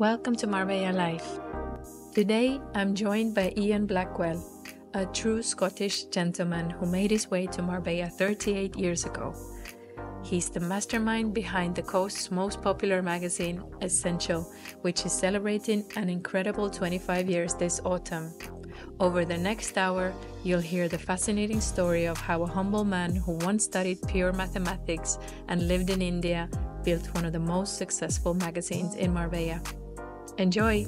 Welcome to Marbella Life. Today I'm joined by Iain Blackwell, a true Scottish gentleman who made his way to Marbella 38 years ago. He's the mastermind behind the coast's most popular magazine, Essential, which is celebrating an incredible 25 years this autumn. Over the next hour, you'll hear the fascinating story of how a humble man who once studied pure mathematics and lived in India built one of the most successful magazines in Marbella. Enjoy!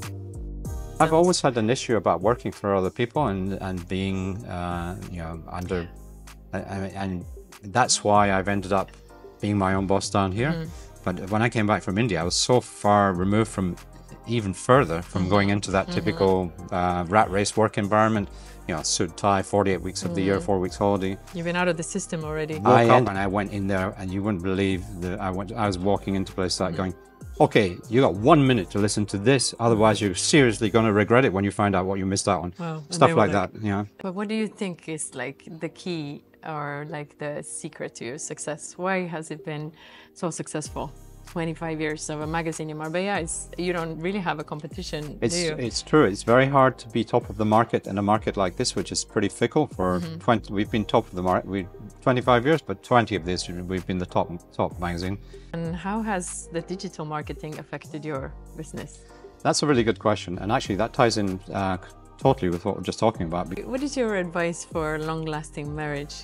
I've always had an issue about working for other people and, and being, uh, you know, under, and, and that's why I've ended up being my own boss down here. Mm. But when I came back from India, I was so far removed from even further from going into that mm-hmm. typical uh, rat race work environment. You know, suit tie, 48 weeks of the year, mm. four weeks holiday. You've been out of the system already. I and I went in there, and you wouldn't believe that I went. I was walking into places like mm. going, okay, you got one minute to listen to this, otherwise you're seriously going to regret it when you find out what you missed out on. Wow. Stuff like, like that, yeah. But what do you think is like the key or like the secret to your success? Why has it been so successful? 25 years of a magazine in Marbella, is you don't really have a competition. It's it's true. It's very hard to be top of the market in a market like this, which is pretty fickle. For mm -hmm. 20, we've been top of the market. We 25 years, but 20 of this we've been the top top magazine. And how has the digital marketing affected your business? That's a really good question, and actually that ties in uh, totally with what we're just talking about. What is your advice for long-lasting marriage?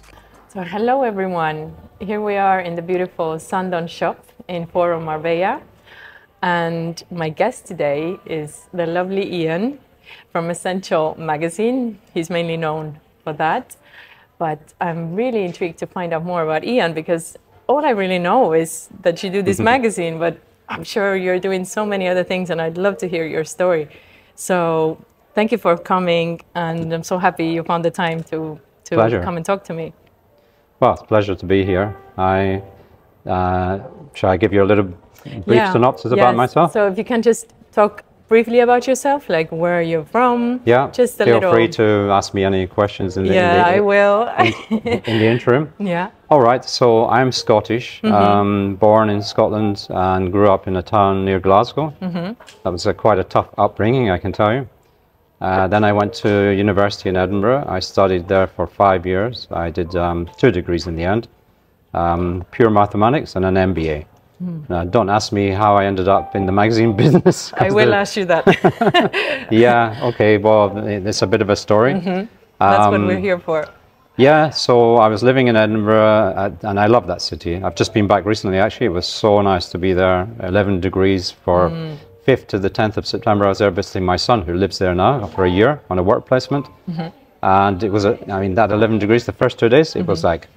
So hello everyone. Here we are in the beautiful Sandon shop in Forum Marbella. And my guest today is the lovely Iain from Essential magazine. He's mainly known for that. But I'm really intrigued to find out more about Iain because all I really know is that you do this magazine, but I'm sure you're doing so many other things and I'd love to hear your story. So thank you for coming and I'm so happy you found the time to, to come and talk to me. Well, it's a pleasure to be here. I uh, shall I give you a little brief yeah. synopsis yes. about myself? So if you can just talk briefly about yourself, like where you're from. Yeah. Just a Feel little. free to ask me any questions in the. Yeah, in the, I will. in, in, the interim. Yeah. All right. So I'm Scottish, mm -hmm. um, born in Scotland and grew up in a town near Glasgow. Mm -hmm. That was a, quite a tough upbringing, I can tell you. Uh, then I went to university in Edinburgh. I studied there for five years. I did um, two degrees in the end, um, pure mathematics and an MBA. Mm. Now, don't ask me how I ended up in the magazine business. I will ask you that. yeah, okay, well, it's a bit of a story. Mm -hmm. That's um, what we're here for. Yeah, so I was living in Edinburgh at, and I love that city. I've just been back recently actually. It was so nice to be there. 11 degrees for mm. 5th to the 10th of September, I was there visiting my son, who lives there now for a year on a work placement. Mm-hmm. And it was, a, I mean, that 11 degrees the first two days, it mm-hmm. was like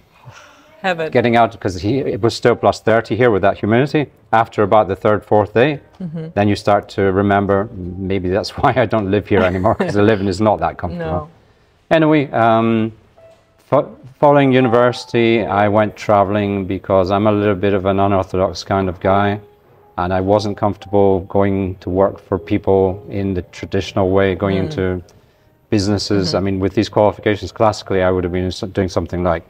Heaven. getting out because it was still plus 30 here with that humidity. After about the third, fourth day, mm-hmm. then you start to remember maybe that's why I don't live here anymore because the living is not that comfortable. No. Anyway, um, fo- following university, I went traveling because I'm a little bit of an unorthodox kind of guy and I wasn't comfortable going to work for people in the traditional way, going mm. into businesses. Mm-hmm. I mean, with these qualifications, classically, I would have been doing something like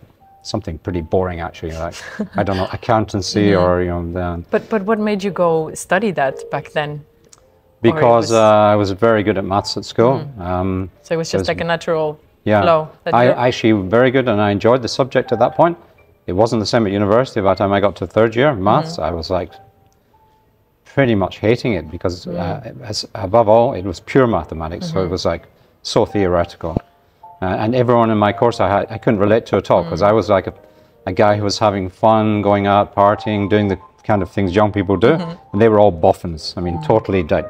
something pretty boring, actually, like I don't know, accountancy mm-hmm. or you know. The, but but what made you go study that back then? Because was... uh, I was very good at maths at school. Mm. Um, so it was just was, like a natural yeah, flow. I actually very good, and I enjoyed the subject at that point. It wasn't the same at university. By the time I got to third year maths, mm-hmm. I was like pretty much hating it because mm. uh, as, above all, it was pure mathematics. Mm-hmm. So it mm-hmm. was like so theoretical. Uh, and everyone in my course I, had, I couldn't relate to at all because mm. I was like a, a, guy who was having fun, going out, partying, doing the kind of things young people do. Mm-hmm. And they were all boffins. I mean, mm. totally dead.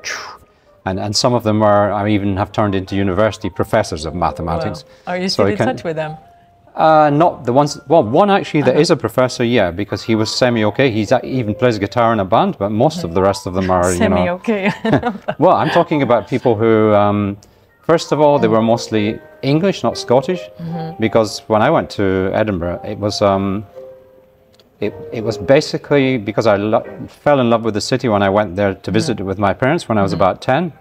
And, and some of them are, I even have turned into university professors of mathematics. Are you still so in can, touch with them? Uh, not the ones. Well, one actually that uh-huh. is a professor, yeah, because he was semi okay. He's even plays guitar in a band, but most of the rest of them are semi okay. well, I'm talking about people who, um, first of all, they were mostly English, not Scottish, mm-hmm. because when I went to Edinburgh, it was. Um, it, it was basically because I lo- fell in love with the city when I went there to visit mm-hmm. with my parents when I was mm-hmm. about 10.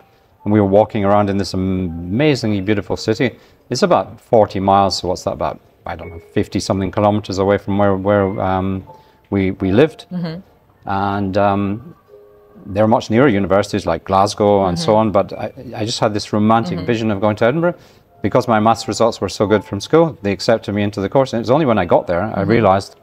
And we were walking around in this amazingly beautiful city. It's about 40 miles, so what's that about? I don't know, 50 something kilometers away from where, where um, we, we lived. Mm-hmm. And um, they were much nearer universities like Glasgow and so on, but I, I just had this romantic vision of going to Edinburgh. Because my maths results were so good from school, they accepted me into the course. And it was only when I got there I mm-hmm. realized,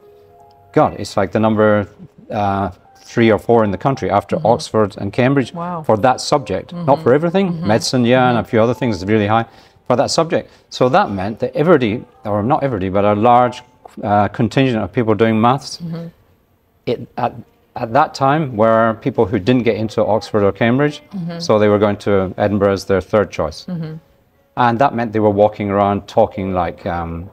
God, it's like the number uh, three or four in the country after mm-hmm. Oxford and Cambridge Wow. for that subject. Not mm-hmm. for everything. Medicine, yeah, and a few other things is really high for that subject. So that meant that everybody, or not everybody, but a large uh, contingent of people doing maths, it, at, at that time were people who didn't get into Oxford or Cambridge, so they were going to Edinburgh as their third choice. And that meant they were walking around talking like, um,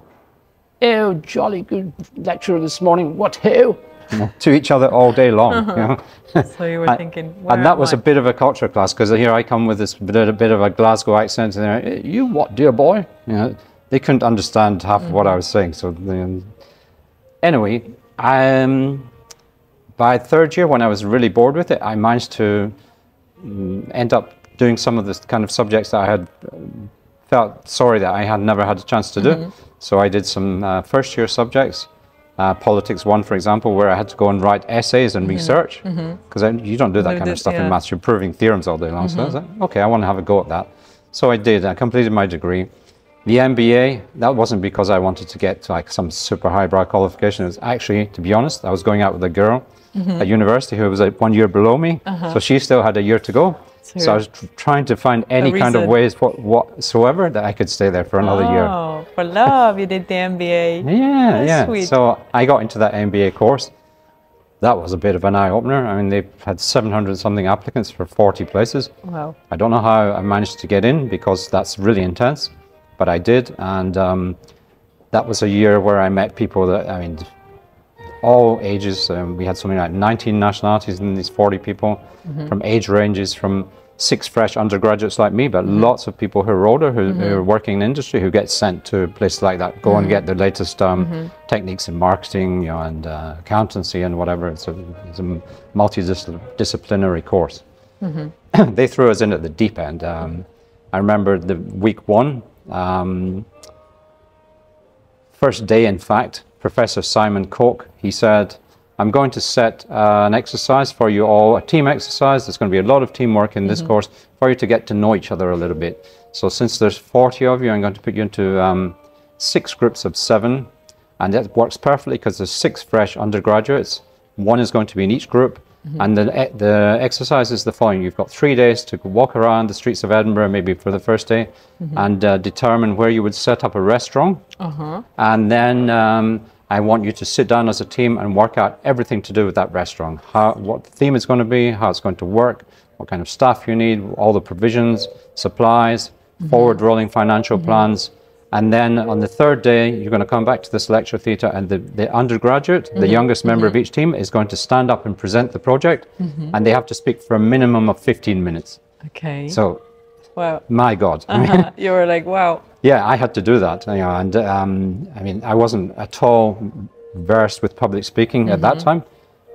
oh, jolly good lecturer this morning, what ho? You know, to each other all day long. you know. So you were And- thinking, where and that am was I? a bit of a culture class because here I come with this bit, a bit of a Glasgow accent, and they're, you what, dear boy? You know, they couldn't understand half of what I was saying. So they, anyway, um, by third year, when I was really bored with it, I managed to mm, end up doing some of the kind of subjects that I had um, felt sorry that I had never had a chance to do. So I did some uh, first year subjects. Uh, politics one, for example, where I had to go and write essays and research because you don't do that Do kind of stuff in maths. You're proving theorems all day long. So I was like, okay, I want to have a go at that. So I did. I completed my degree. The MBA, that wasn't because I wanted to get like some super highbrow qualification. It was actually, to be honest, I was going out with a girl Mm-hmm. at university who was like one year below me. So she still had a year to go. So, So I was tr- trying to find any kind of ways what, whatsoever that I could stay there for another year. Oh, for love, you did the MBA. Yeah, That's yeah. sweet. So I got into that MBA course. That was a bit of an eye opener. I mean, they had 700 something applicants for 40 places. Wow. I don't know how I managed to get in because that's really intense, but I did. And um, that was a year where I met people that, I mean, all ages. Um, we had something like 19 nationalities in these 40 people from age ranges from six fresh undergraduates like me, but lots of people who are older, who, who are working in industry, who get sent to places like that, go and get the latest um, techniques in marketing you know, and uh, accountancy and whatever. It's a, it's a multidisciplinary course. they threw us in at the deep end. Um, I remember the week one, um, first day, in fact, Professor Simon Koch, he said, I'm going to set uh, an exercise for you all, a team exercise. There's going to be a lot of teamwork in this course for you to get to know each other a little bit. So since there's 40 of you, I'm going to put you into um, six groups of seven. And that works perfectly because there's six fresh undergraduates. One is going to be in each group. And the, the exercise is the following. You've got three days to walk around the streets of Edinburgh, maybe for the first day, and uh, determine where you would set up a restaurant. And then um, I want you to sit down as a team and work out everything to do with that restaurant. How, what the theme is going to be, how it's going to work, what kind of staff you need, all the provisions, supplies, mm-hmm. forward rolling financial mm-hmm. plans. And then on the third day, you're going to come back to this lecture theatre, and the, the undergraduate, the mm-hmm. youngest member of each team, is going to stand up and present the project, and they have to speak for a minimum of 15 minutes. Okay. So, wow. my God. I mean, you were like, wow. yeah, I had to do that. You know, and um, I mean, I wasn't at all versed with public speaking at that time.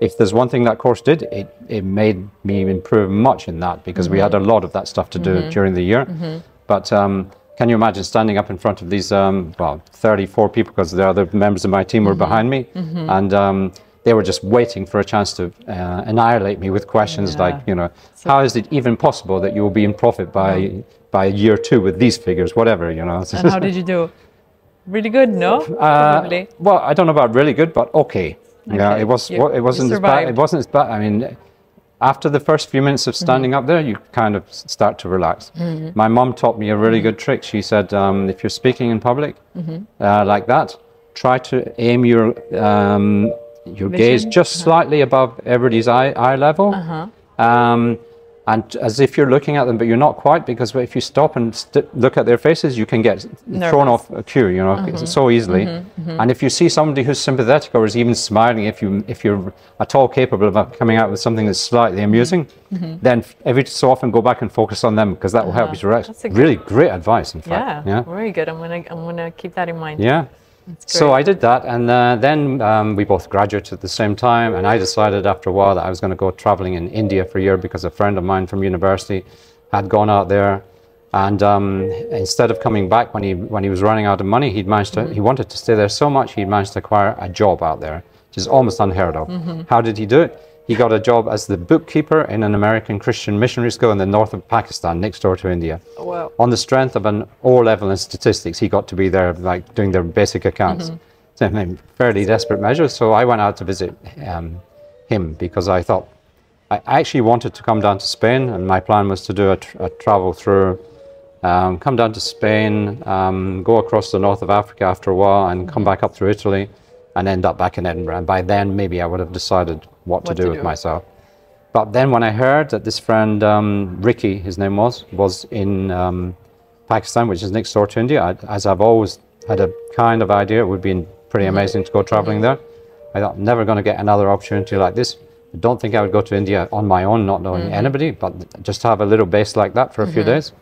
If there's one thing that course did, it, it made me improve much in that because we had a lot of that stuff to do during the year. But um, can you imagine standing up in front of these, um, well, 34 people, because the other members of my team were behind me, and um, they were just waiting for a chance to uh, annihilate me with questions Yeah. like, you know, how is it even possible that you will be in profit by by a year two with these figures, whatever, you know? And how did you do? Really good, no? Uh, well, I don't know about really good, but okay. Yeah, it was. You, it wasn't as bad. It wasn't as bad. I mean, after the first few minutes of standing up there, you kind of start to relax. My mom taught me a really good trick. She said, um, if you're speaking in public uh, like that, try to aim your um, your gaze Vision? just uh-huh. slightly above everybody's eye eye level. Uh-huh. Um, and as if you're looking at them, but you're not quite, because if you stop and st- look at their faces, you can get thrown off a cue, you know, mm-hmm. so easily. Mm-hmm. Mm-hmm. And if you see somebody who's sympathetic or is even smiling, if you if you're at all capable of uh, coming out with something that's slightly amusing, then every so often go back and focus on them because that will help uh-huh. you to relax. That's Really great advice, in Yeah, fact. Yeah. very good. I'm gonna I'm gonna keep that in mind. Yeah. So. I did that, and uh, then um, we both graduated at the same time. And I decided after a while that I was going to go traveling in India for a year because a friend of mine from university had gone out there. And um, instead of coming back when he when he was running out of money, he'd managed to he wanted to stay there so much he'd managed to acquire a job out there, which is almost unheard of. How did he do it? He got a job as the bookkeeper in an American Christian missionary school in the north of Pakistan, next door to India. Wow. On the strength of an O level in statistics, he got to be there, like doing their basic accounts. So, I mean, fairly desperate measures. So I went out to visit um, him because I thought I actually wanted to come down to Spain, and my plan was to do a, tr- a travel through, um, come down to Spain, um, go across the north of Africa after a while, and come back up through Italy, and end up back in Edinburgh. And by then, maybe I would have decided what, to do to with do. myself. But then, when I heard that this friend um, Ricky, his name was, was in um, Pakistan, which is next door to India, I, as I've always had a kind of idea, it would be pretty amazing to go traveling there. I thought, never going to get another opportunity like this. I don't think I would go to India on my own, not knowing anybody, but just have a little base like that for a few days.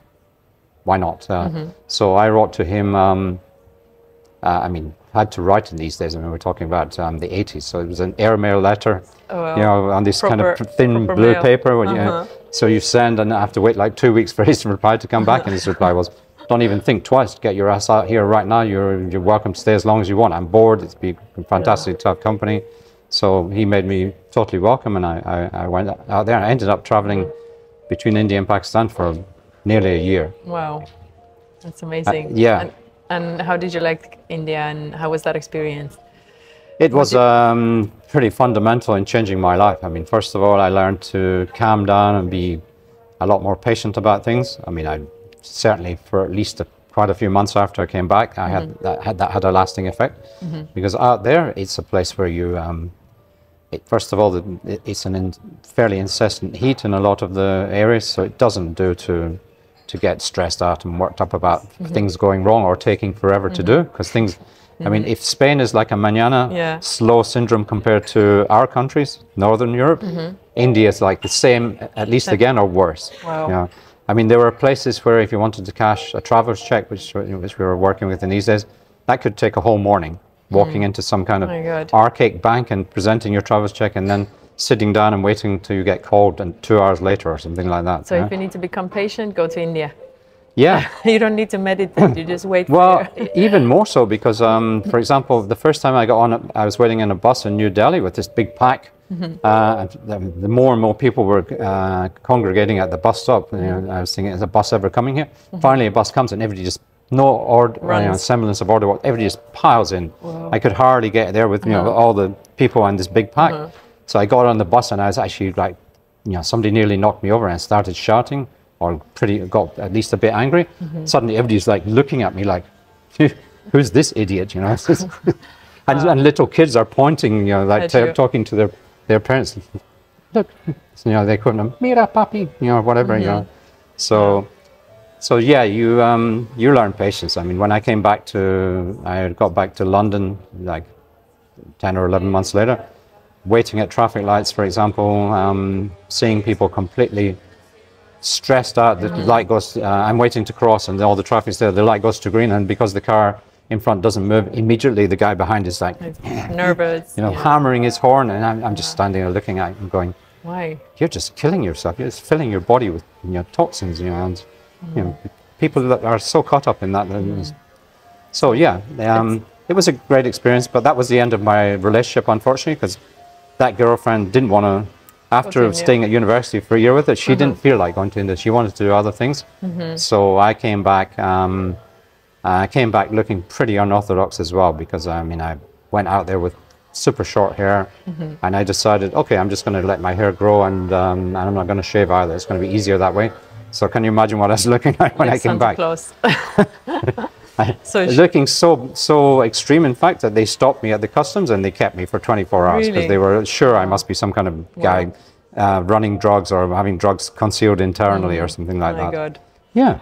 Why not? Uh, So I wrote to him. Um, uh, I mean, had to write in these days. I mean, we're talking about um, the 80s, so it was an airmail letter, Oh, wow. you know, on this kind of thin blue mail. paper. when Uh-huh. so you send, and I have to wait like two weeks for his reply to come back. And his reply was, "Don't even think twice. Get your ass out here right now. You're you're welcome to stay as long as you want. I'm bored. It's been fantastic to have company." So he made me totally welcome, and I, I, I went out there. I ended up traveling between India and Pakistan for nearly a year. Wow, that's amazing. Uh, yeah. And, and how did you like India, and how was that experience? It was um, pretty fundamental in changing my life. I mean, first of all, I learned to calm down and be a lot more patient about things. I mean, I certainly for at least a, quite a few months after I came back, I had that had that had a lasting effect because out there it's a place where you. Um, it, first of all, it, it's an in, fairly incessant heat in a lot of the areas, so it doesn't do to to get stressed out and worked up about things going wrong or taking forever to do because things. I mean, if Spain is like a mañana Yeah. slow syndrome compared to our countries, Northern Europe, India is like the same, at least again, or worse. Wow. Yeah. I mean, there were places where if you wanted to cash a traveler's check, which, which we were working with in these days, that could take a whole morning walking into some kind of Mm. God. archaic bank and presenting your traveler's check and then sitting down and waiting until you get called and two hours later or something like that. So yeah. if you need to become patient, go to India. yeah. you don't need to meditate. You just wait. Well, even more so because, um, for example, the first time I got on, I was waiting in a bus in New Delhi with this big pack. Uh, and the, the more and more people were uh, congregating at the bus stop, you know, I was thinking, is a bus ever coming here? Finally, a bus comes and everybody just no order, you know, semblance of order. What everybody just piles in. I could hardly get there with you know all the people and this big pack. So I got on the bus and I was actually like, you know, somebody nearly knocked me over and started shouting or pretty got at least a bit angry. Suddenly, everybody's like looking at me like, "Who's this idiot?" You know, and, and little kids are pointing, you know, like talking to their their parents. Look, so, you know, they couldn't. Mira, papi, you know, whatever, you know. So, so yeah, you um, you learn patience. I mean, when I came back to, I got back to London like ten or eleven months later, waiting at traffic lights, for example, um, seeing people completely stressed out. The light goes. Uh, I'm waiting to cross, and all the traffic's there. The light goes to green, and because the car in front doesn't move immediately, the guy behind is like, nervous. you know, yeah. hammering his horn, and I'm, I'm just standing there looking at him, going, Why? "You're just killing yourself. You're just filling your body with you know toxins, you know." And you know, people that are so caught up in that. that- So yeah, um, it was a great experience, but that was the end of my relationship, unfortunately, because that girlfriend didn't want to. After Continue. staying at university for a year with it, she didn't feel like going to India. She wanted to do other things. So I came back. Um, I came back looking pretty unorthodox as well because I mean I went out there with super short hair, and I decided, okay, I'm just going to let my hair grow, and, um, and I'm not going to shave either. It's going to be easier that way. So can you imagine what I was looking like when I came back? Claus. so looking so so extreme in fact that they stopped me at the customs and they kept me for 24 hours because Really? they were sure I must be some kind of guy uh, running drugs or having drugs concealed internally or something like oh my that. God, Yeah,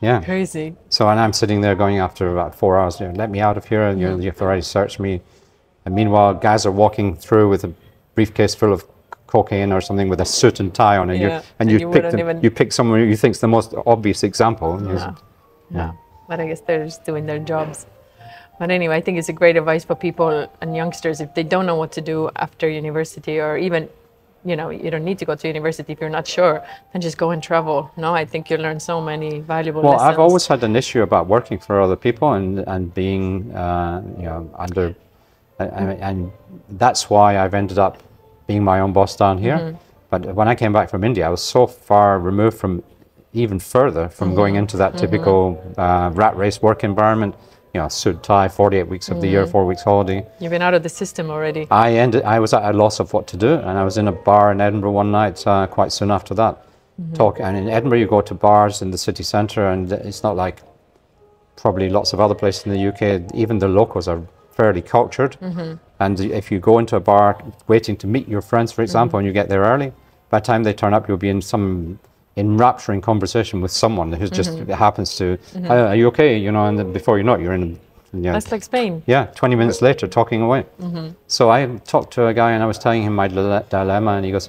yeah. crazy. So and I'm sitting there going after about four hours. You know, let me out of here, and you you've already searched me. And meanwhile, guys are walking through with a briefcase full of cocaine or something with a suit and tie on, and Yeah, you and and you you pick them, even- you pick someone you think's the most obvious example. Yeah. Yeah. But I guess they're just doing their jobs. But anyway, I think it's a great advice for people and youngsters if they don't know what to do after university or even, you know, you don't need to go to university if you're not sure, then just go and travel. No, I think you learn so many valuable Well, lessons. I've always had an issue about working for other people and and being uh, you know under, and, and that's why I've ended up being my own boss down here. Mm-hmm. But when I came back from India, I was so far removed from even further from going Mm-hmm. into that typical uh, rat race work environment. You know, suit tie, 48 weeks of the year, four weeks holiday. You've been out of the system already. I ended. I was at a loss of what to do, and I was in a bar in Edinburgh one night. Uh, quite soon after that, talk. And in Edinburgh, you go to bars in the city centre, and it's not like probably lots of other places in the UK. Even the locals are fairly cultured, and if you go into a bar waiting to meet your friends, for example, and you get there early, by the time they turn up, you'll be in some enrapturing conversation with someone who just happens to, "Uh, are you okay? You know, and then before you know it, you're in. You know, That's like Spain. yeah, 20 minutes later, talking away. So I talked to a guy and I was telling him my dilemma, and he goes,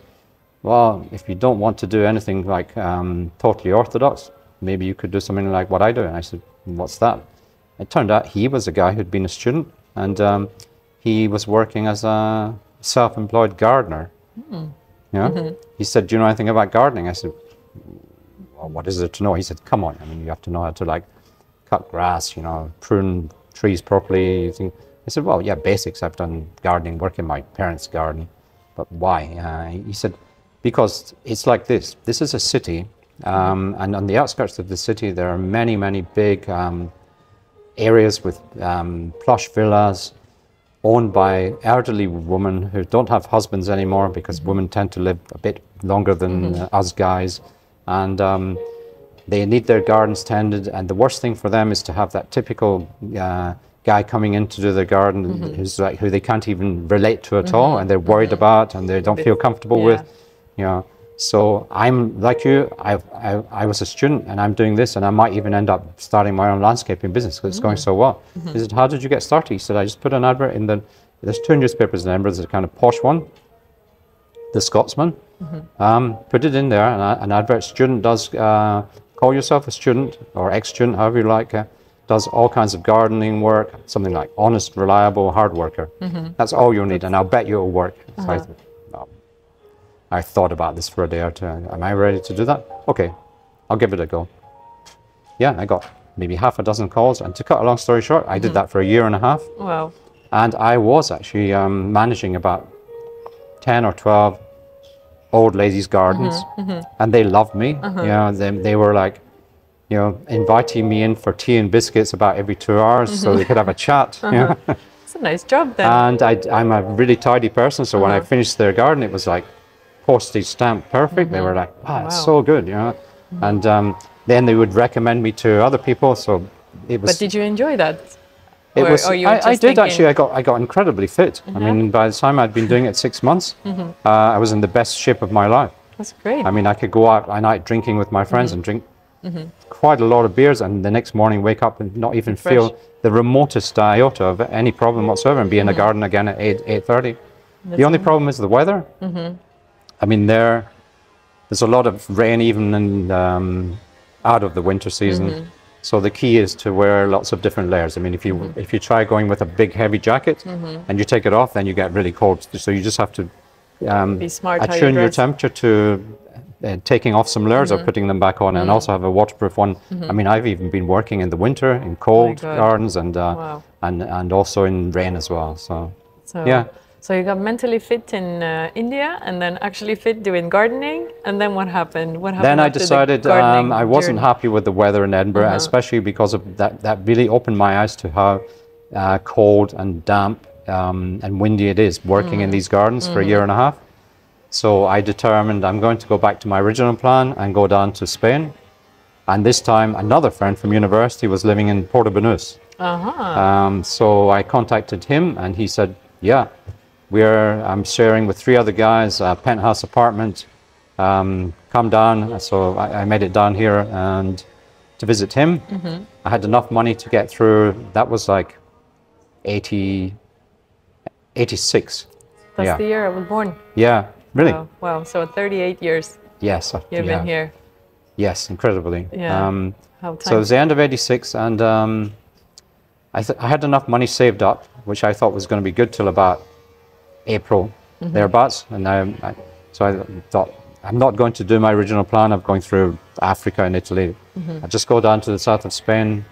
Well, if you don't want to do anything like um, totally orthodox, maybe you could do something like what I do. And I said, What's that? It turned out he was a guy who'd been a student and um, he was working as a self employed gardener. Yeah. He said, Do you know anything about gardening? I said, well, what is it to know? He said, come on, I mean, you have to know how to like cut grass, you know, prune trees properly. I said, well, yeah, basics. I've done gardening, work in my parents' garden. But why? Uh, he said, because it's like this. This is a city, um, and on the outskirts of the city, there are many, many big um, areas with um, plush villas owned by elderly women who don't have husbands anymore because women tend to live a bit longer than uh, us guys. And um, they need their gardens tended. And the worst thing for them is to have that typical uh, guy coming in to do their garden mm-hmm. who's like, who they can't even relate to at mm-hmm. all and they're mm-hmm. worried about and they don't feel comfortable yeah. with. You know, so I'm like you. I, I I was a student, and I'm doing this, and I might even end up starting my own landscaping business because it's going so well. He said, "How did you get started?" He said, "I just put an advert in the. There's two newspapers in Edinburgh. There's a kind of posh one, the Scotsman. Um, put it in there, and a- an advert. Student does uh, call yourself a student or ex-student, however you like. Uh, does all kinds of gardening work, something like honest, reliable, hard worker. That's all you'll need, and I'll bet you it'll work. So I thought, "Oh, I thought about this for a day or two. Am I ready to do that? Okay, I'll give it a go. Yeah, I got maybe half a dozen calls. And to cut a long story short, I did that for a year and a half. Wow. And I was actually um, managing about 10 or 12 old ladies' gardens. Mm-hmm, mm-hmm. And they loved me. Uh-huh. You know, they, they were like, you know, inviting me in for tea and biscuits about every two hours so they mm-hmm. could have a chat. you know. Uh-huh. It's a nice job then. And I, I'm a really tidy person, so when I uh-huh. finished their garden, it was like postage stamp perfect. They were like, ah, "Wow, it's so good," you know. And um, then they would recommend me to other people. So it was. but did you enjoy that? It or- was. or I, I did thinking- actually. I got I got incredibly fit. I mm-hmm. mean, by the time I'd been doing it six months, mm-hmm. uh, I was in the best shape of my life. That's great. I mean, I could go out at night drinking with my friends mm-hmm. and drink quite a lot of beers, and the next morning wake up and not even Fresh. feel the remotest iota of any problem whatsoever, and be in the garden again at eight eight thirty. The only problem is the weather. I mean, there, there's a lot of rain even in, um, out of the winter season. So the key is to wear lots of different layers. I mean, if you if you try going with a big heavy jacket and you take it off, then you get really cold. So you just have to um, Be smart how you attune your temperature to uh, taking off some layers Mm-hmm. or putting them back on, and also have a waterproof one. I mean, I've even been working in the winter in cold God. gardens and uh, Wow. and and also in rain as well. So So, Yeah. So you got mentally fit in uh, India, and then actually fit doing gardening, and then what happened? What happened? then I after the decided um, I wasn't journey? happy with the weather in Edinburgh, Uh-huh. especially because of that. That really opened my eyes to how uh, cold and damp um, and windy it is working Mm. in these gardens for a year and a half. So I determined I'm going to go back to my original plan and go down to Spain. And this time, another friend from university was living in Porto Banús. Uh-huh. Um, so I contacted him, and he said, "Yeah, we're I'm sharing with three other guys a penthouse apartment. Um, come down." So I, I made it down here and to visit him. I had enough money to get through. That was like 80, 86. That's yeah. the year I was born. Yeah, really. Wow. wow. So 38 years Yes, uh, you've yeah. been here. Yes, incredibly. Yeah. Um, How So it was the end of 86, and um, I, th- I had enough money saved up, which I thought was going to be good till about April, thereabouts. And I, I, so I thought, I'm not going to do my original plan of going through Africa and Italy. I'll just go down to the south of Spain.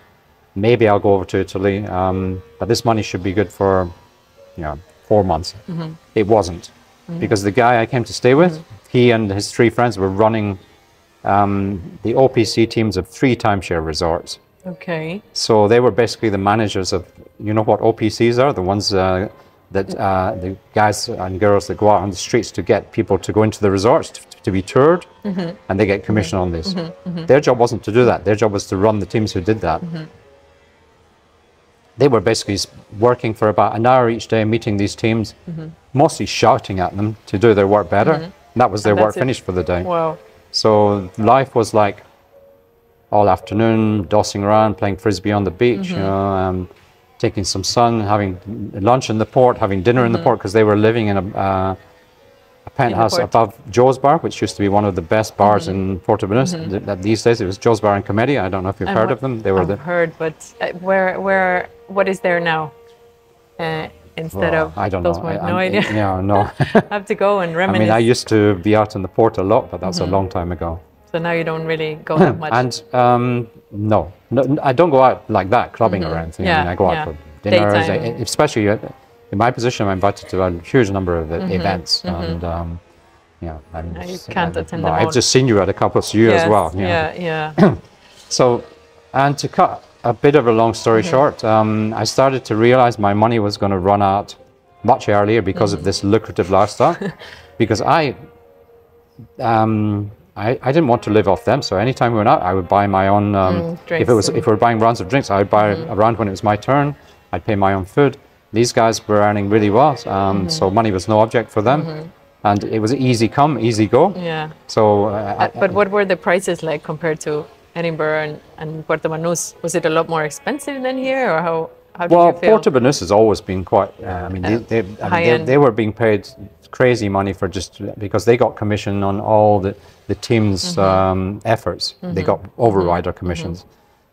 Maybe I'll go over to Italy. Um, but this money should be good for, you know, four months. It wasn't. because the guy I came to stay with, he and his three friends were running um, the OPC teams of three timeshare resorts. Okay. So they were basically the managers of, you know what OPCs are? The ones uh, that uh, the guys and girls that go out on the streets to get people to go into the resorts to, to be toured, mm-hmm. and they get commission on this. Mm-hmm. Mm-hmm. Their job wasn't to do that. Their job was to run the teams who did that. They were basically working for about an hour each day, meeting these teams, mostly shouting at them to do their work better. And that was their work it. finished for the day. Wow. So life was like all afternoon, dossing around, playing frisbee on the beach, you know, um, taking some sun, having lunch in the port, having dinner in the port because they were living in a, uh, a penthouse above Joe's Bar, which used to be one of the best bars in Porto Banús. Th- these days it was Joe's Bar and Comedia. I don't know if you've And heard of them. They were I've the heard, but uh, where, where, what is there now? Uh, instead well, of I don't those know. ones? I, no idea. Yeah, no. I have to go and reminisce. I mean, I used to be out in the port a lot, but that's a long time ago. So now you don't really go out much. And um, no, no, I don't go out like that, clubbing or anything. I, mean, Yeah, I go out yeah. for dinners, I- especially uh, in my position. I'm invited to a huge number of Mm-hmm, e- events, and um, yeah, I'm Yeah, you can't I- attend well, I've just seen you at a couple, so you as well. Yeah, yeah. So, and to cut a bit of a long story Mm-hmm. short, um, I started to realize my money was going to run out much earlier because Mm-hmm. of this lucrative lifestyle. because I, um, I, I didn't want to live off them. So anytime we went out, I would buy my own. Um, Mm, if it was if we were buying rounds of drinks, I would buy Mm-hmm. a round when it was my turn. I'd pay my own food. These guys were earning really well, um, Mm-hmm. so money was no object for them, and it was easy come, easy go. yeah. So, uh, Uh, but what were the prices like compared to Edinburgh and, and Puerto Banús? Was it a lot more expensive than here, or how? How did Well? Porto Banús has always been quite. Uh, I mean, they, they, I mean they, they were being paid crazy money for just because they got commission on all the the team's Mm-hmm. um, efforts. They got overrider commissions,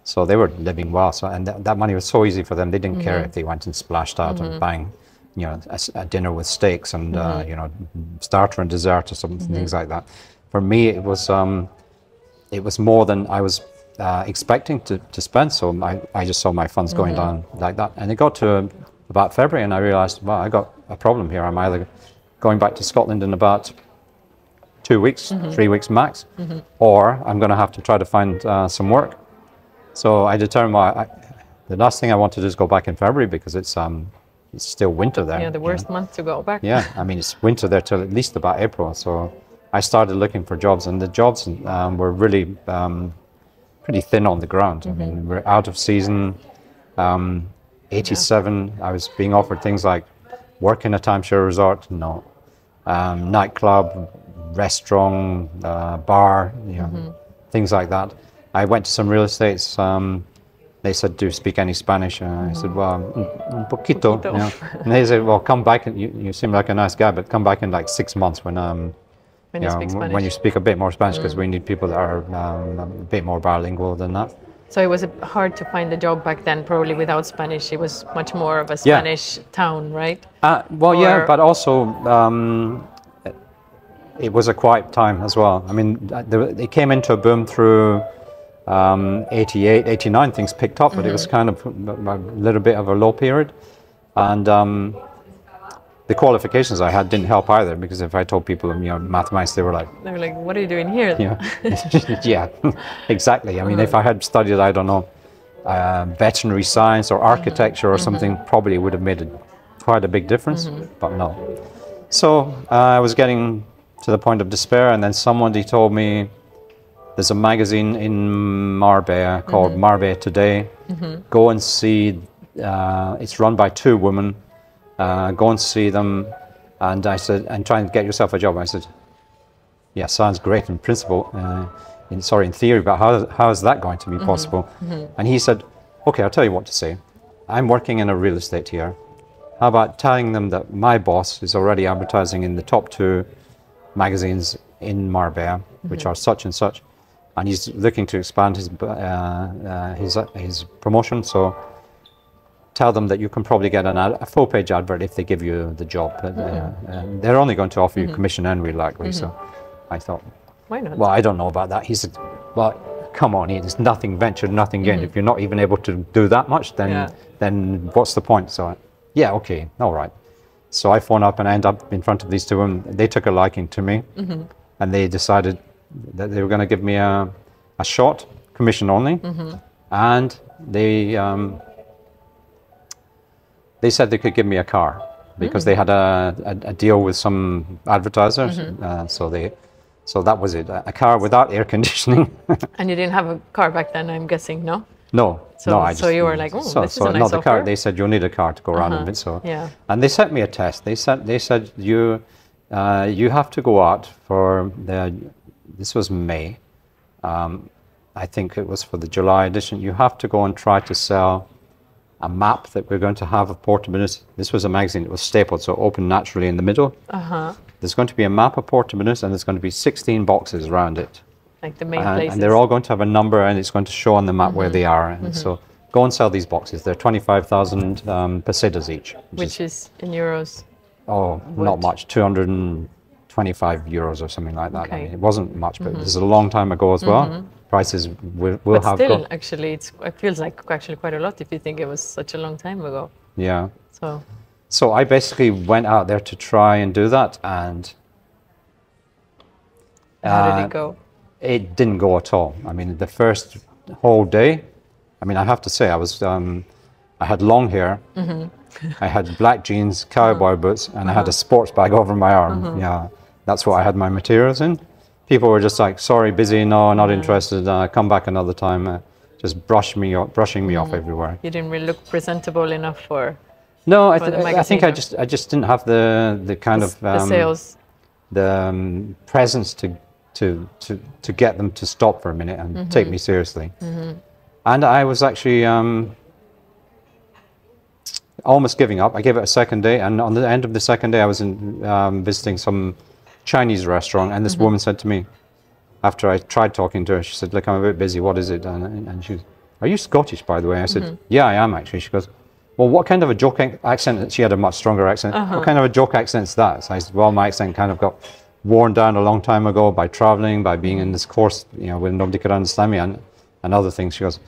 so they were living well. So and that, that money was so easy for them. They didn't care Mm-hmm. if they went and splashed out and buying, you know, a, a dinner with steaks and Mm-hmm. uh, you know, starter and dessert or something things like that. For me, it was. Um, it was more than I was uh, expecting to, to spend. So I, I just saw my funds going down like that. And it got to about February and I realized, wow, I got a problem here. I'm either going back to Scotland in about two weeks, three weeks max, or I'm going to have to try to find uh, some work. So I determined, well, I, the last thing I want to do is go back in February because it's, um, it's still winter there. yeah, the you know. worst month to go back. Yeah, I mean it's winter there till at least about April. So I started looking for jobs, and the jobs um, were really um, pretty thin on the ground. I mean, we're out of season. Um, 87, I was being offered things like work in a timeshare resort, no, um, nightclub, restaurant, uh, bar, you know, things like that. I went to some real estates. Um, they said, "Do you speak any Spanish?" And I said, "Well, un, poquito." Poquito. you know. And they said, "Well, come back. And you, you seem like a nice guy, but come back in like six months when um, when you know, speak when you speak a bit more Spanish, because we need people that are um, a bit more bilingual than that." So it was hard to find a job back then, probably without Spanish. It was much more of a Yeah. Spanish town, right? Uh, well, yeah, but also um, it was a quiet time as well. I mean, uh, it came into a boom through um, 88, 89, things picked up, but it was kind of a a little bit of a low period. And um, the qualifications I had didn't help either, because if I told people, you know, mathematics, they were like, They were like, "What are you doing here?" yeah, yeah, exactly. I mean, if I had studied, I don't know, uh, veterinary science or architecture or something, probably would have made a, quite a big difference. But no. So uh, I was getting to the point of despair, and then somebody told me there's a magazine in Marbella called Marbella Today. Go and see. Uh, it's run by two women. Uh, go and see them. And I said, and try and get yourself a job. I said, yeah, sounds great in principle, uh, in sorry, in theory, but how, how is that going to be possible? And he said, okay, I'll tell you what to say. I'm working in a real estate here. How about telling them that my boss is already advertising in the top two magazines in Marbella, which are such and such, and he's looking to expand his uh, uh, his uh, his promotion. So tell them that you can probably get an ad, a full page advert if they give you the job. Uh, uh, they're only going to offer you commission anyway, likely. So I thought, Why not? well, I don't know about that. He said, well, come on, it's nothing ventured, nothing gained. If you're not even able to do that much, then Yeah. then what's the point? So, I- yeah, okay, all right. So I phone up and I end up in front of these two women. They took a liking to me, Mm-hmm. and they decided that they were going to give me a, a shot, commission only, Mm-hmm. and they um, they said they could give me a car because they had a, a, a deal with some advertisers. Uh, so they so that was it, a car without air conditioning. And you didn't have a car back then, I'm guessing, no? No, So- no. I so you were like, "Oh, so, this is so a nice not the car. They said you'll need a car to go around Uh-huh, in it. So yeah. and they sent me a test. They said they said you uh, you have to go out for the this was May. Um, I think it was for the July edition. You have to go and try to sell a map that we're going to have of Portobello. This was a magazine. that was stapled, so open naturally in the middle. Uh huh. There's going to be a map of Portobello, and there's going to be 16 boxes around it Like the main and, places. and they're all going to have a number and it's going to show on the map where they are. And so go and sell these boxes. They're 25,000 um, pesetas each. Which, which is, is in euros. oh, not would- much, 225 euros or something like that. I mean, it wasn't much, but this is a long time ago as well. Prices will, will But have still, gone. actually, it's, it feels like actually quite a lot if you think it was such a long time ago. Yeah. So, So I basically went out there to try and do that, and how did Uh, it go? it didn't go at all. I mean, the first whole day, I mean, I have to say, I was, um, I had long hair, mm -hmm. I had black jeans, cowboy boots, and I had a sports bag over my arm. Yeah, that's what I had my materials in. People were just like, "Sorry, busy. No, not interested. Uh, come back another time." Uh, just brush me, off, brushing me off everywhere. You didn't really look presentable enough for No, I, For the th- I think I just, I just didn't have the, the kind the, of the um, sales. the um, presence to, to, to, to get them to stop for a minute and take me seriously. And I was actually um, almost giving up. I gave it a second day, and on the end of the second day, I was in, um, visiting some Chinese restaurant, and this mm-hmm. woman said to me, after I tried talking to her, she said, "Look, I'm a bit busy. What is it?" And, and she, "Are you Scottish, by the way?" I said, mm-hmm. "Yeah, I am actually." She goes, "Well, what kind of a joke accent?" She had a much stronger accent. What uh-huh. kind of a joke accent is that? So I said, "Well, my accent kind of got worn down a long time ago by traveling, by being in this course, you know, where nobody could understand me, and, and other things." She goes,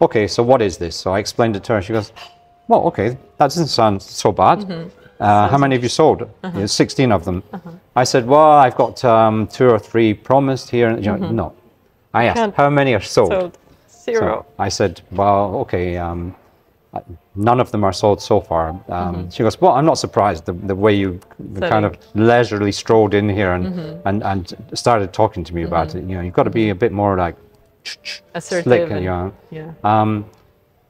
"Okay, so what is this?" So I explained it to her. She goes, "Well, okay, that doesn't sound so bad." Mm-hmm. Uh, how many have you sold? You know, 16 of them. I said, well, I've got um, two or three promised here. You know, No. I asked, Can't- how many are sold? Sold zero. So I said, well, okay, um, uh, none of them are sold so far. Um, She goes, well, I'm not surprised the, the way you kind of leisurely strolled in here and, and, and started talking to me about it. You know, you've got to be a bit more like Assertive. slick, and- you know. Yeah. Um,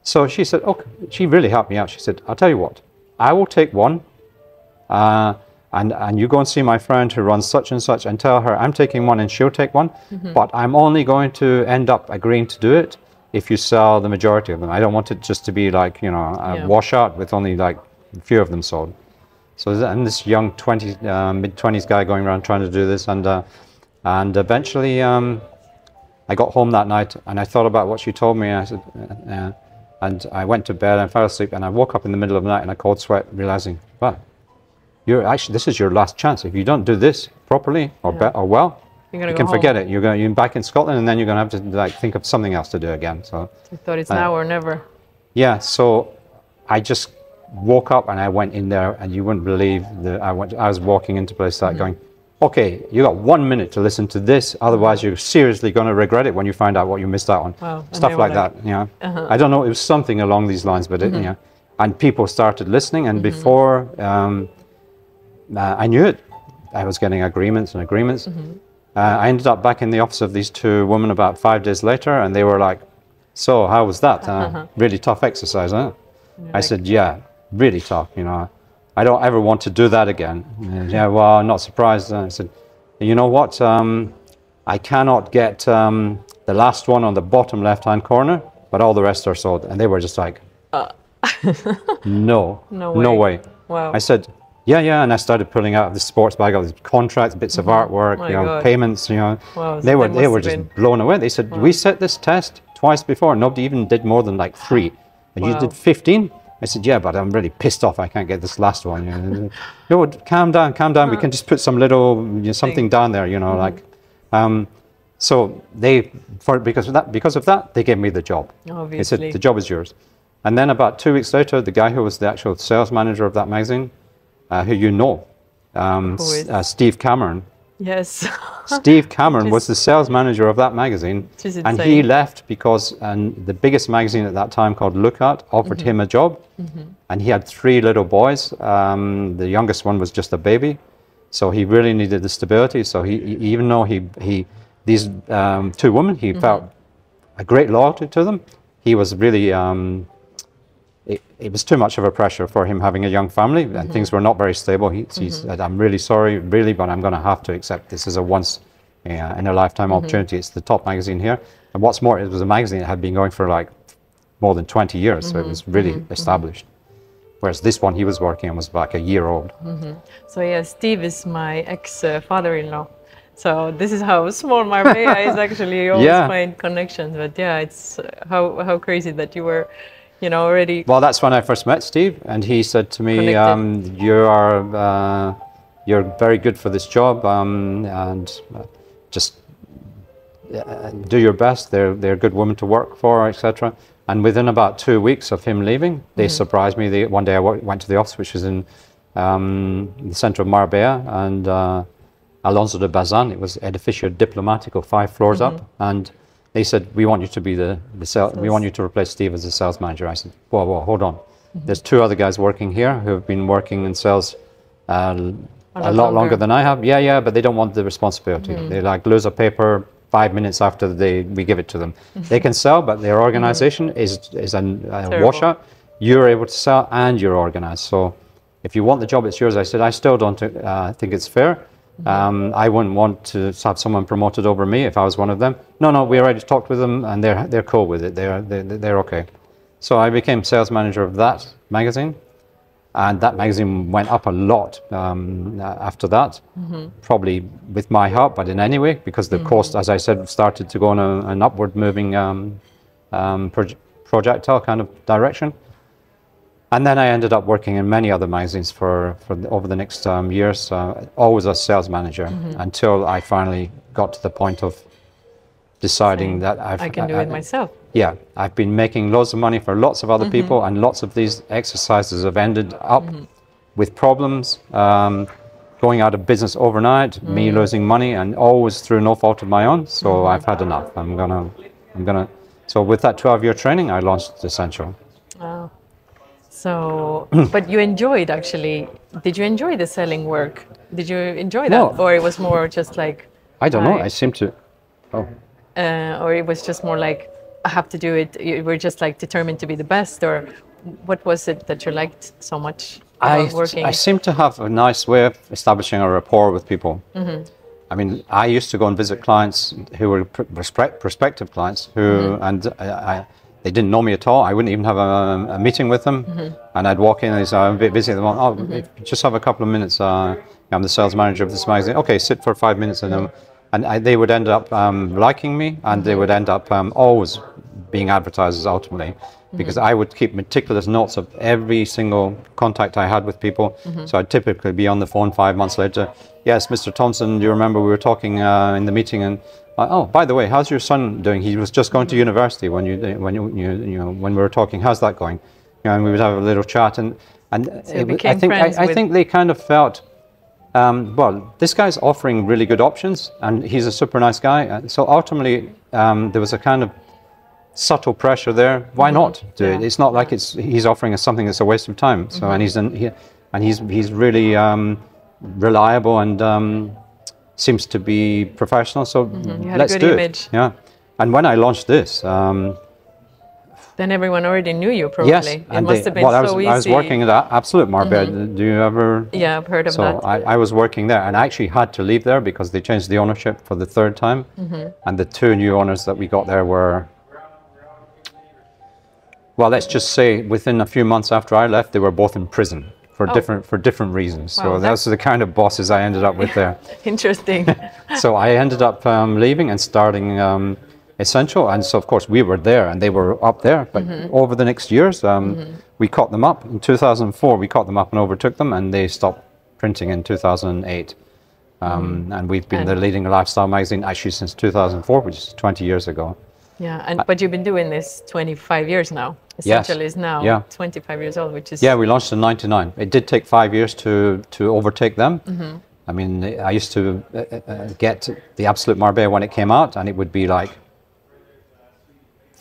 so she said, okay, she really helped me out. She said, I'll tell you what, I will take one, uh, and, and you go and see my friend who runs such and such and tell her I'm taking one and she'll take one, Mm-hmm. but I'm only going to end up agreeing to do it if you sell the majority of them. I don't want it just to be like, you know, a Yeah. washout with only like a few of them sold. So and this young 20, uh, mid 20s guy going around trying to do this, and uh, and eventually um, I got home that night and I thought about what she told me. And I said, uh, uh, and I went to bed and fell asleep, and I woke up in the middle of the night in a cold sweat, realizing, wow, you're actually this is your last chance. If you don't do this properly or Yeah. or well, you can forget it. You're going you're back in Scotland, and then you're going to have to like think of something else to do again. So. I thought it's Uh, now or never. Yeah, so I just woke up and I went in there, and you wouldn't believe that I went. I was walking into place like going, "Okay, you got one minute to listen to this, otherwise you're seriously going to regret it when you find out what you missed out on." Wow, Stuff like that. You know, I don't know. It was something along these lines, but it, you know, and people started listening, and before um, uh, I knew it, I was getting agreements and agreements. Uh, I ended up back in the office of these two women about five days later, and they were like, "So, how was that? Uh, really tough exercise, huh?" I said, "Yeah, really tough. You know, I don't ever want to do that again." And, yeah, well, I'm not surprised. And I said, "You know what? Um, I cannot get um, the last one on the bottom left-hand corner, but all the rest are sold." And they were just like, "No, No no way. way." Wow. I said, yeah, yeah, and I started pulling out the sports bag, all these contracts, bits of artwork, My you know, God. payments, you know. Wow, they were they were just been- blown away. They said, we set this test twice before, nobody even did more than like three, and you did 15. I said, yeah, but I'm really pissed off. I can't get this last one. You know, no, calm down, calm down. We can just put some little you know, something down there, you know, like. Um, so they, for because of that, because of that, they gave me the job. Obviously. They said the job is yours. And then about two weeks later, the guy who was the actual sales manager of that magazine uh, who you know, um, uh, Steve Cameron. Yes. Steve Cameron was the sales manager of that magazine, and he left because and the biggest magazine at that time called Lookout offered mm-hmm. him a job, mm-hmm. and he had three little boys. Um, the youngest one was just a baby, so he really needed the stability. So he, he even though he he these um, two women, he mm-hmm. felt a great loyalty to them. He was really um, it, it, was too much of a pressure for him having a young family and mm-hmm. things were not very stable. He, mm-hmm. said, I'm really sorry, really, but I'm going to have to accept this as a once uh, in a lifetime mm-hmm. opportunity. It's the top magazine here. And what's more, it was a magazine that had been going for like more than 20 years, so it was really mm-hmm. Mm-hmm. established. Whereas this one he was working on was like a year old. Mm-hmm. So, yeah, Steve is my ex uh, father in law. So this is how small Marbella is actually. always yeah. find connections, but yeah, it's uh, how how crazy that you were you know, already. Well, that's when I first met Steve, and he said to me, um, "You are uh, you're very good for this job, um, and uh, just uh, do your best. They're they're a good woman to work for, etc." And within about two weeks of him leaving, they mm surprised me. They, one day I went to the office, which was in um, the center of Marbella, and uh, Alonso de Bazan. It was Edificio Diplomatico, five floors mm -hmm. up, and they said, we want you to be the, the sales, we want you to replace Steve as the sales manager. I said, whoa, whoa, hold on. Mm-hmm. There's two other guys working here who have been working in sales uh, a lot longer. than I have. Yeah, yeah, but they don't want the responsibility. Mm-hmm. They like lose a paper five minutes after they, we give it to them. Mm-hmm. They can sell, but their organization mm-hmm. is, is a, a washout. You're able to sell and you're organized. So if you want the job, it's yours. I said, I still don't uh, think it's fair um, I wouldn't want to have someone promoted over me if I was one of them. No, no, we already talked with them and they're, they're cool with it. They're, they're, they're okay. So I became sales manager of that magazine. And that magazine went up a lot um, after that, mm-hmm. probably with my help, but in any way, because the mm-hmm. course, as I said, started to go in a, an upward moving um, um, projectile kind of direction. And then I ended up working in many other magazines for, for the, over the next um, years, uh, always as sales manager, mm-hmm. until I finally got to the point of deciding Same. that I've, i can do I, it myself. Yeah, I've been making lots of money for lots of other mm-hmm. people, and lots of these exercises have ended up mm-hmm. with problems, um, going out of business overnight, me mm. losing money, and always through no fault of my own. So mm-hmm. I've had enough. I'm gonna, I'm gonna. So with that 12-year training, I launched Essential. Wow. So, but you enjoyed actually. Did you enjoy the selling work? Did you enjoy that, no. or it was more just like? I don't I, know. I seem to. Oh. Uh, or it was just more like I have to do it. You were just like determined to be the best, or what was it that you liked so much I, working? I seem to have a nice way of establishing a rapport with people. Mm-hmm. I mean, I used to go and visit clients who were prospective clients who, mm-hmm. and I, they didn't know me at all. I wouldn't even have a, a meeting with them. Mm-hmm. And I'd walk in and say, I'm a bit busy. They want, oh, mm-hmm. just have a couple of minutes. Uh, I'm the sales manager of this magazine. Okay, sit for five minutes. And, then, and I, they would end up um, liking me and they would end up um, always being advertisers ultimately because mm-hmm. I would keep meticulous notes of every single contact I had with people. Mm-hmm. So I'd typically be on the phone five months later. Yes, Mr. Thompson, do you remember we were talking uh, in the meeting and oh, by the way, how's your son doing? He was just going to university when you when you you, you know when we were talking. How's that going? You know, and we would have a little chat, and and so it, I think I, I, think they kind of felt. Um, well, this guy's offering really good options, and he's a super nice guy. Uh, so ultimately, um, there was a kind of subtle pressure there. Why mm-hmm. not do yeah. it? It's not like it's he's offering us something that's a waste of time. So, mm-hmm. and he's an, he, and he's he's really um, reliable and um, seems to be professional. So mm-hmm. let's do image. it. Yeah. And when I launched this, um, then everyone already knew you probably. Yes, it and must they, have been well, I was, easy. I was working at Absolute Marbella. Mm-hmm. Do you ever? Yeah, I've heard of so that. So I, I, was working there, and I actually had to leave there because they changed the ownership for the third time, mm-hmm. and the two new owners that we got there were. Well, let's just say within a few months after I left, they were both in prison for oh. different for different reasons. Wow, so those are the kind of bosses I ended up with there. Interesting. so I ended up um, leaving and starting um, Essential, and so of course we were there and they were up there. But mm-hmm. over the next years, um, mm-hmm. we caught them up. In 2004, we caught them up and overtook them, and they stopped printing in 2008. Um, mm. And we've been and the leading lifestyle magazine actually since 2004, which is 20 years ago. Yeah, and but you've been doing this 25 years now. Essential yes. is now yeah. 25 years old, which is yeah. We launched in '99. It did take five years to to overtake them. Mm-hmm. I mean, I used to uh, uh, get the Absolute Marbella when it came out, and it would be like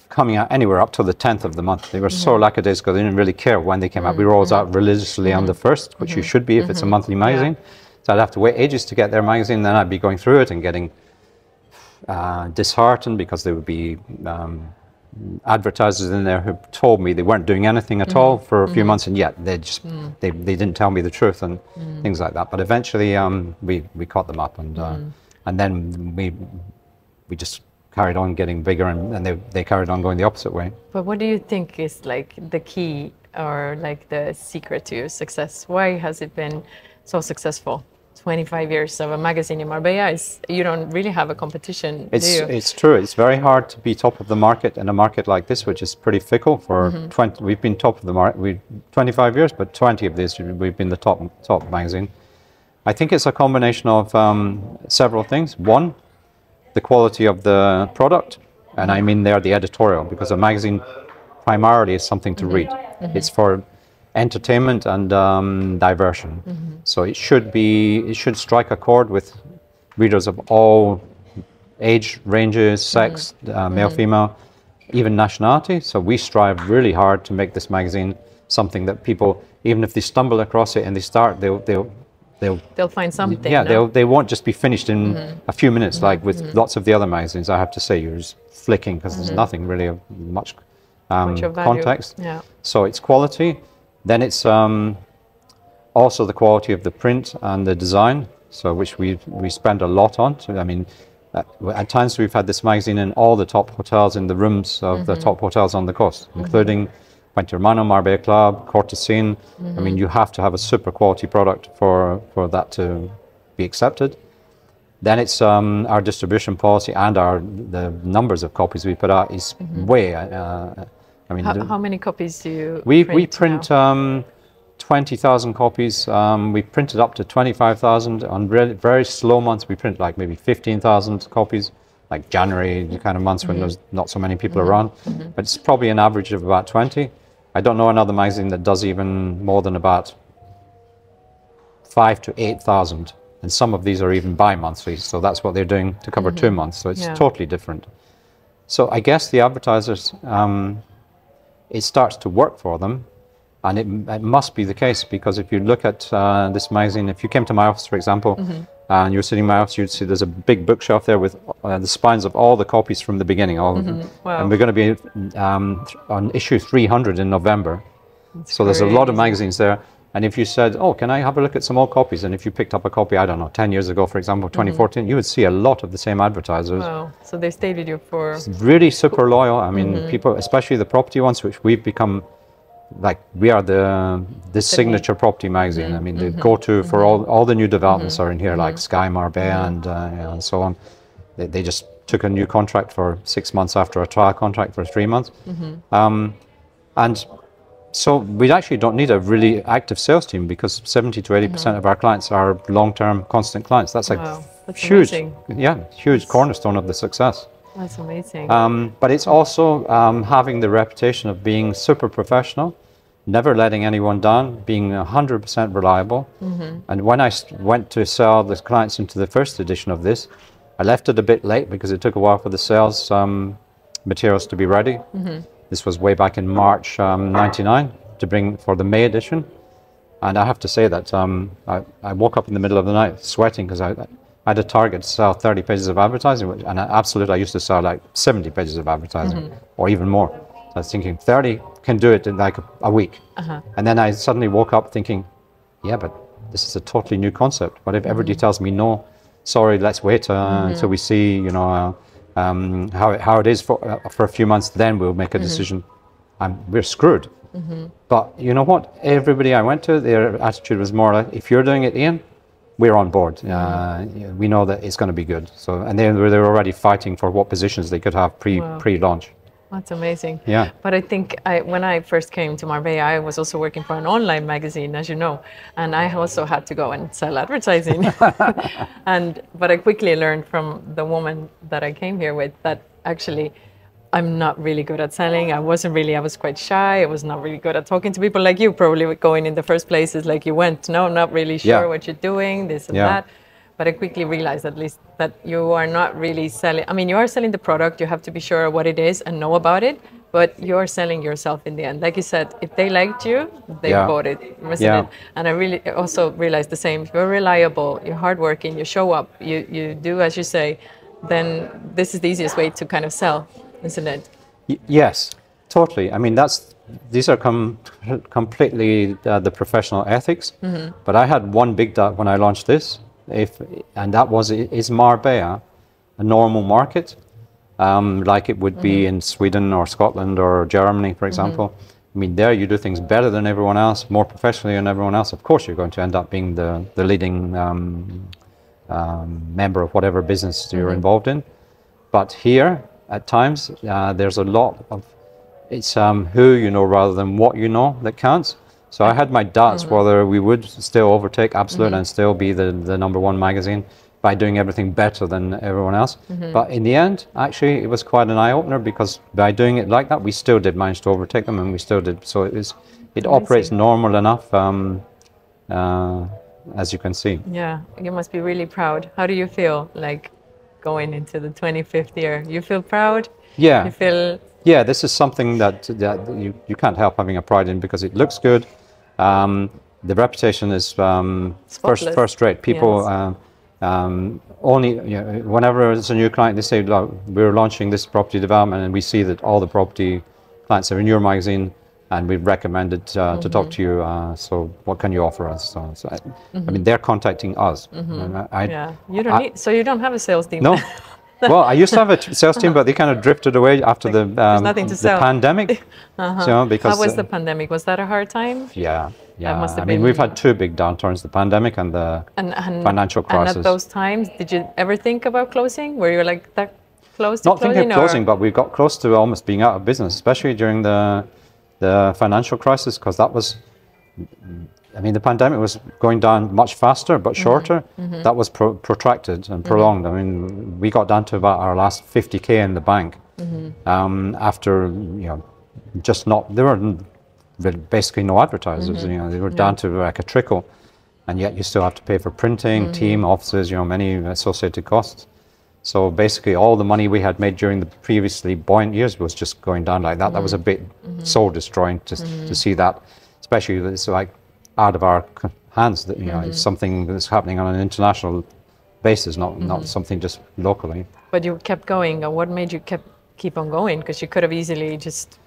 coming out anywhere up to the 10th of the month. They were mm-hmm. so lackadaisical, they didn't really care when they came mm-hmm. out. We were always out religiously on the mm-hmm. first, which you mm-hmm. should be if it's a mm-hmm. monthly magazine. Yeah. So I'd have to wait ages to get their magazine, then I'd be going through it and getting uh, disheartened because there would be um, advertisers in there who told me they weren't doing anything at mm-hmm. all for a few mm-hmm. months, and yet they just mm. they, they didn't tell me the truth and mm. things like that. But eventually, um, we we caught them up, and uh, mm. and then we we just carried on getting bigger, and, and they they carried on going the opposite way. But what do you think is like the key or like the secret to your success? Why has it been so successful? 25 years of a magazine in Marbella is you don't really have a competition. It's it's true. It's very hard to be top of the market in a market like this, which is pretty fickle. For mm-hmm. 20, we've been top of the market. We 25 years, but 20 of these we've been the top top magazine. I think it's a combination of um, several things. One, the quality of the product, and I mean there the editorial, because a magazine primarily is something to mm-hmm. read. Mm-hmm. It's for entertainment and um, diversion. Mm-hmm. So it should be it should strike a chord with readers of all age ranges, sex, mm-hmm. uh, male, mm-hmm. female, even nationality. So we strive really hard to make this magazine something that people, even if they stumble across it and they start, they'll they'll they'll they'll find something. Yeah, no? they'll they won't just be finished in mm-hmm. a few minutes like with mm-hmm. lots of the other magazines. I have to say, you're just flicking because there's mm-hmm. nothing really of much um, context. Yeah. So it's quality then it's um, also the quality of the print and the design, so which we we spend a lot on. So, I mean, uh, at times we've had this magazine in all the top hotels in the rooms of mm-hmm. the top hotels on the coast, mm-hmm. including Puente Marbella Club, Cortesin. Mm-hmm. I mean, mm-hmm. you have to have a super quality product for for that to be accepted. Then it's um, our distribution policy and our the numbers of copies we put out is mm-hmm. way uh, I mean, how, how, many copies do you? We print we print um, twenty thousand copies. Um, we printed up to twenty-five thousand. On really, very slow months, we print like maybe fifteen thousand copies. Like January, the kind of months mm-hmm. when there's not so many people mm-hmm. around, mm-hmm. but it's probably an average of about twenty. I don't know another magazine that does even more than about five to eight thousand, and some of these are even bi-monthly. So that's what they're doing to cover two mm-hmm. months. So it's yeah. totally different. So I guess the advertisers. Um, it starts to work for them. And it, it must be the case because if you look at uh, this magazine, if you came to my office, for example, mm-hmm. and you were sitting in my office, you'd see there's a big bookshelf there with uh, the spines of all the copies from the beginning, all mm-hmm. of them. Wow. And we're going to be um, on issue 300 in November. That's so there's a lot of magazines there. And if you said, oh, can I have a look at some old copies? And if you picked up a copy, I don't know, 10 years ago, for example, 2014, mm-hmm. you would see a lot of the same advertisers. Wow. So they stayed with you for. It's really super loyal. I mean, mm-hmm. people, especially the property ones, which we've become like we are the the signature property magazine. Mm-hmm. I mean, the mm-hmm. go-to for all all the new developments mm-hmm. are in here, like mm-hmm. Sky Marbella and, uh, know, and so on. They, they just took a new contract for six months after a trial contract for three months. Um, and so we actually don't need a really active sales team because 70 to 80 percent mm-hmm. of our clients are long-term, constant clients. That's like wow. That's huge, amazing. yeah, huge that's, cornerstone of the success. That's amazing. Um, but it's also um, having the reputation of being super professional, never letting anyone down, being 100% reliable. Mm-hmm. And when I went to sell the clients into the first edition of this, I left it a bit late because it took a while for the sales um, materials to be ready. Mm-hmm. This was way back in March um, 99 to bring for the May edition. And I have to say that um, I, I, woke up in the middle of the night sweating because I, I, had a target to sell 30 pages of advertising, and absolutely I used to sell like 70 pages of advertising mm-hmm. or even more. So I was thinking 30 can do it in like a, a week. Uh-huh. And then I suddenly woke up thinking, yeah, but this is a totally new concept. What if everybody tells me, no, sorry, let's wait uh, mm-hmm. until we see, you know, uh, um, how, it, how it is for, uh, for a few months, then we'll make a mm-hmm. decision. we're screwed. Mm-hmm. But you know what? Everybody I went to, their attitude was more like, if you're doing it, Iain, we're on board. Uh, we know that it's going to be good. So, and they, they were already fighting for what positions they could have pre wow. pre launch. That's amazing. Yeah. But I think I, when I first came to Marbella, I was also working for an online magazine, as you know, and I also had to go and sell advertising. and but I quickly learned from the woman that I came here with that actually I'm not really good at selling. I wasn't really, I was quite shy. I was not really good at talking to people like you, probably going in the first places like you went. No, not really sure yeah. what you're doing, this and yeah. that. But I quickly realized at least that you are not really selling. I mean, you are selling the product, you have to be sure what it is and know about it, but you're selling yourself in the end. Like you said, if they liked you, they yeah. bought it, yeah. it. And I really also realized the same. If you're reliable, you're hardworking, you show up, you, you do as you say, then this is the easiest way to kind of sell isn't it? Y yes, totally. I mean, that's these are com completely uh, the professional ethics. Mm -hmm. But I had one big doubt when I launched this, if and that was is Marbella a normal market, um, like it would mm -hmm. be mm-hmm. in Sweden or Scotland or Germany, for mm-hmm. example. Mm -hmm. I mean, there you do things better than everyone else, more professionally than everyone else. Of course, you're going to end up being the the leading um, um, member of whatever business you're mm-hmm. involved in. But here, at times. Uh, there's a lot of it's um, who you know rather than what you know that counts. So I had my doubts mm -hmm. whether we would still overtake Absolute mm -hmm. and still be the, the number one magazine by doing everything better than everyone else. Mm -hmm. But in the end, actually, it was quite an eye opener because by doing it like that, we still did manage to overtake them, and we still did. So it is it operates normal enough, um, uh, as you can see. Yeah, you must be really proud. How do you feel? Like going into the 25th year. You feel proud? Yeah. You feel. Yeah, this is something that, that you, you can't help having a pride in because it looks good. Um, the reputation is um, first first rate. People yes. uh, um, only you know, whenever it's a new client, they say, "Look, we're launching this property development, and we see that all the property clients are in your magazine and we've recommended uh, mm-hmm. to talk to you. Uh, so, what can you offer us? So, so I, mm-hmm. I, mean, mm-hmm. they're contacting us. Mm-hmm. I, yeah, you don't I, need. So you don't have a sales team. No. well, I used to have a sales team, but they kind of drifted away after the um, nothing to the sell. pandemic. uh-huh. so, because how was uh, the pandemic? Was that a hard time? Yeah, yeah. I mean, we've had two big downturns: the pandemic and the and, and, financial crisis. And at those times, did you ever think about closing? Were you like that close to Not closing? Not thinking of closing, but we got close to almost being out of business, especially during the the financial crisis because that was, I mean, the pandemic was going down much faster but mm-hmm. shorter. Mm -hmm. That was pro protracted and prolonged. Mm -hmm. I mean, we got down to about our last 50k in the bank mm -hmm. um, after, you know, just not, there were basically no advertisers, mm-hmm. you know, they were down to like a trickle. And yet you still have to pay for printing, mm-hmm. team, offices, you know, many associated costs. So basically, all the money we had made during the previously buoyant years was just going down like that. That was a bit mm-hmm. soul destroying to, mm-hmm. to see that, especially it's like out of our hands. That you know, mm-hmm. it's something that's happening on an international basis, not not mm-hmm. something just locally. But you kept going. What made you keep keep on going? Because you could have easily just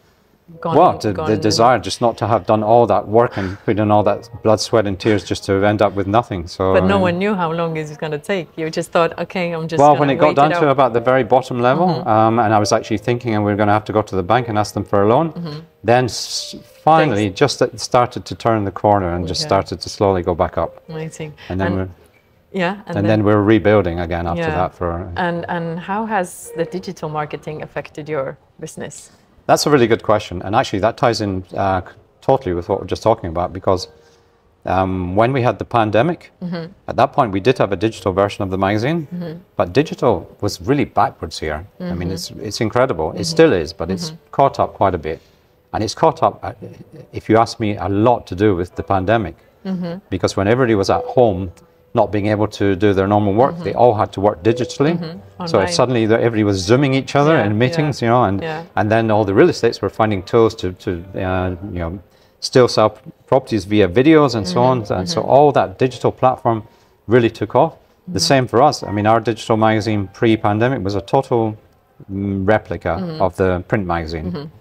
gone. Well, the, gone the desire just not to have done all that work and put in all that blood, sweat, and tears just to end up with nothing. So. But no um, one knew how long it was going to take. You just thought, okay, I'm just. Well, when it got down it to about the very bottom level, mm -hmm. um, and I was actually thinking, and we are going to have to go to the bank and ask them for a loan. Mm -hmm. Then finally, Thanks. just started to turn the corner and just started to slowly go back up. Amazing. And then and we're. Yeah, and, and then, then, we're rebuilding again after yeah. that. For and and how has the digital marketing affected your business? That's a really good question. And actually, that ties in uh, totally with what we're just talking about because um, when we had the pandemic, mm-hmm. at that point, we did have a digital version of the magazine, mm-hmm. but digital was really backwards here. Mm-hmm. I mean, mm-hmm. it's, it's incredible. It mm-hmm. still is, but it's mm-hmm. caught up quite a bit. And it's caught up, uh, if you ask me, a lot to do with the pandemic. Because when everybody was at home, not being able to do their normal work, mm-hmm. they all had to work digitally. Mm-hmm. So suddenly everybody was zooming each other yeah, in meetings, yeah. you know, and yeah. and then all the real estates were finding tools to to uh, you know still sell properties via videos and mm-hmm. so on. And so mm-hmm. all that digital platform really took off. The mm-hmm. same for us. I mean, our digital magazine pre-pandemic was a total mm, replica mm-hmm. of the print magazine.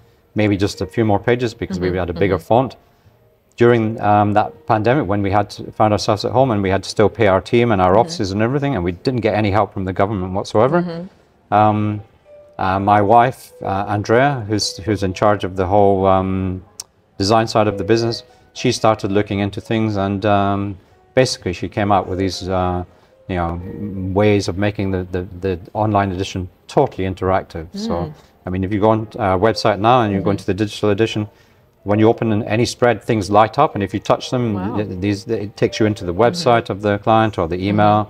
Maybe just a few more pages because we had a bigger font during um, that pandemic when we had to, found ourselves at home and we had to still pay our team and our mm-hmm. offices and everything, and we didn't get any help from the government whatsoever. Mm-hmm. Um, uh, my wife, uh, Andrea, who's who's in charge of the whole um, design side of the business, she started looking into things, and um, basically she came out with these, uh, you know, ways of making the, the, the online edition totally interactive. Mm. So, I mean, if you go on our uh, website now and you mm-hmm. go into the digital edition, when you open any spread, things light up, and if you touch them, wow. these it takes you into the website mm -hmm. of the client or the email. Mm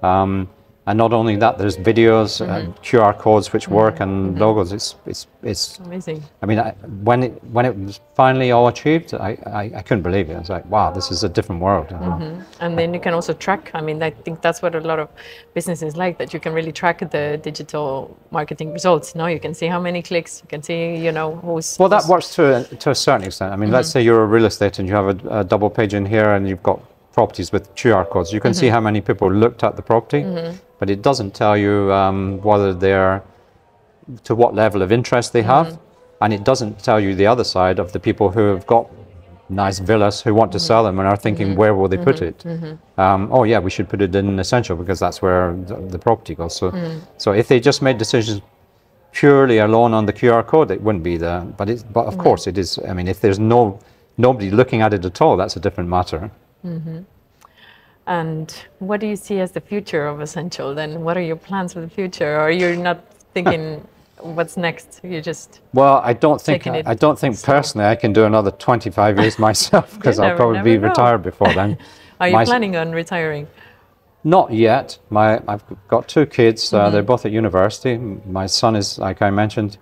-hmm. um, and not only that, there's videos, mm-hmm. uh, QR codes which mm-hmm. work, and mm-hmm. logos. It's it's it's amazing. I mean, I, when it when it was finally all achieved, I, I, I couldn't believe it. I was like, wow, this is a different world. Mm-hmm. And then you can also track. I mean, I think that's what a lot of businesses like that you can really track the digital marketing results. Now you can see how many clicks. You can see, you know, who's. Well, that who's works to a, to a certain extent. I mean, let's mm-hmm. say you're a real estate and you have a, a double page in here, and you've got properties with QR codes. You can see how many people looked at the property but it doesn't tell you um, whether they're to what level of interest they have, mm-hmm. and it doesn't tell you the other side of the people who have got nice villas who want to mm-hmm. sell them and are thinking mm-hmm. where will they put mm-hmm. it. Mm-hmm. Um, oh yeah, we should put it in essential because that's where the, the property goes. So, mm. so if they just made decisions purely alone on the QR code, it wouldn't be there. But it's, but of mm-hmm. course it is. I mean, if there's no nobody looking at it at all, that's a different matter. And what do you see as the future of Essential? Then, what are your plans for the future? Or you're not thinking what's next? You just well, I don't think I, I, don't think slow. personally I can do another 25 years myself because I'll probably be know. retired before then. are you My, planning on retiring? Not yet. My I've got two kids. Mm -hmm. uh, they're mm-hmm. both at university. My son is, like I mentioned,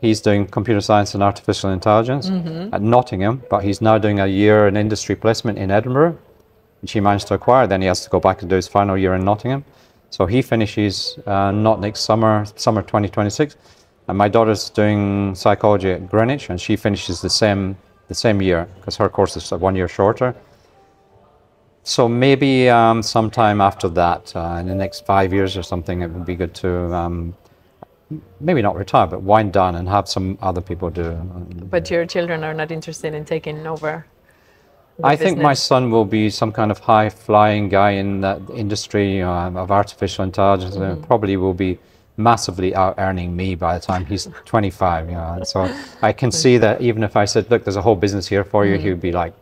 he's doing computer science and artificial intelligence mm -hmm. at Nottingham, but he's now doing a year in industry placement in Edinburgh which he managed to acquire. Then he has to go back and do his final year in Nottingham. So he finishes uh, not next summer, summer 2026. And my daughter's doing psychology at Greenwich, and she finishes the same the same year because her course is one year shorter. So maybe um, sometime after that, uh, in the next five years or something, it would be good to um, maybe not retire, but wind down and have some other people do. But your children are not interested in taking over I business? think my son will be some kind of high flying guy in that industry of artificial intelligence mm. and probably will be massively out earning me by the time he's 25 you know so i can see that even if i said look there's a whole business here for you mm. he would be like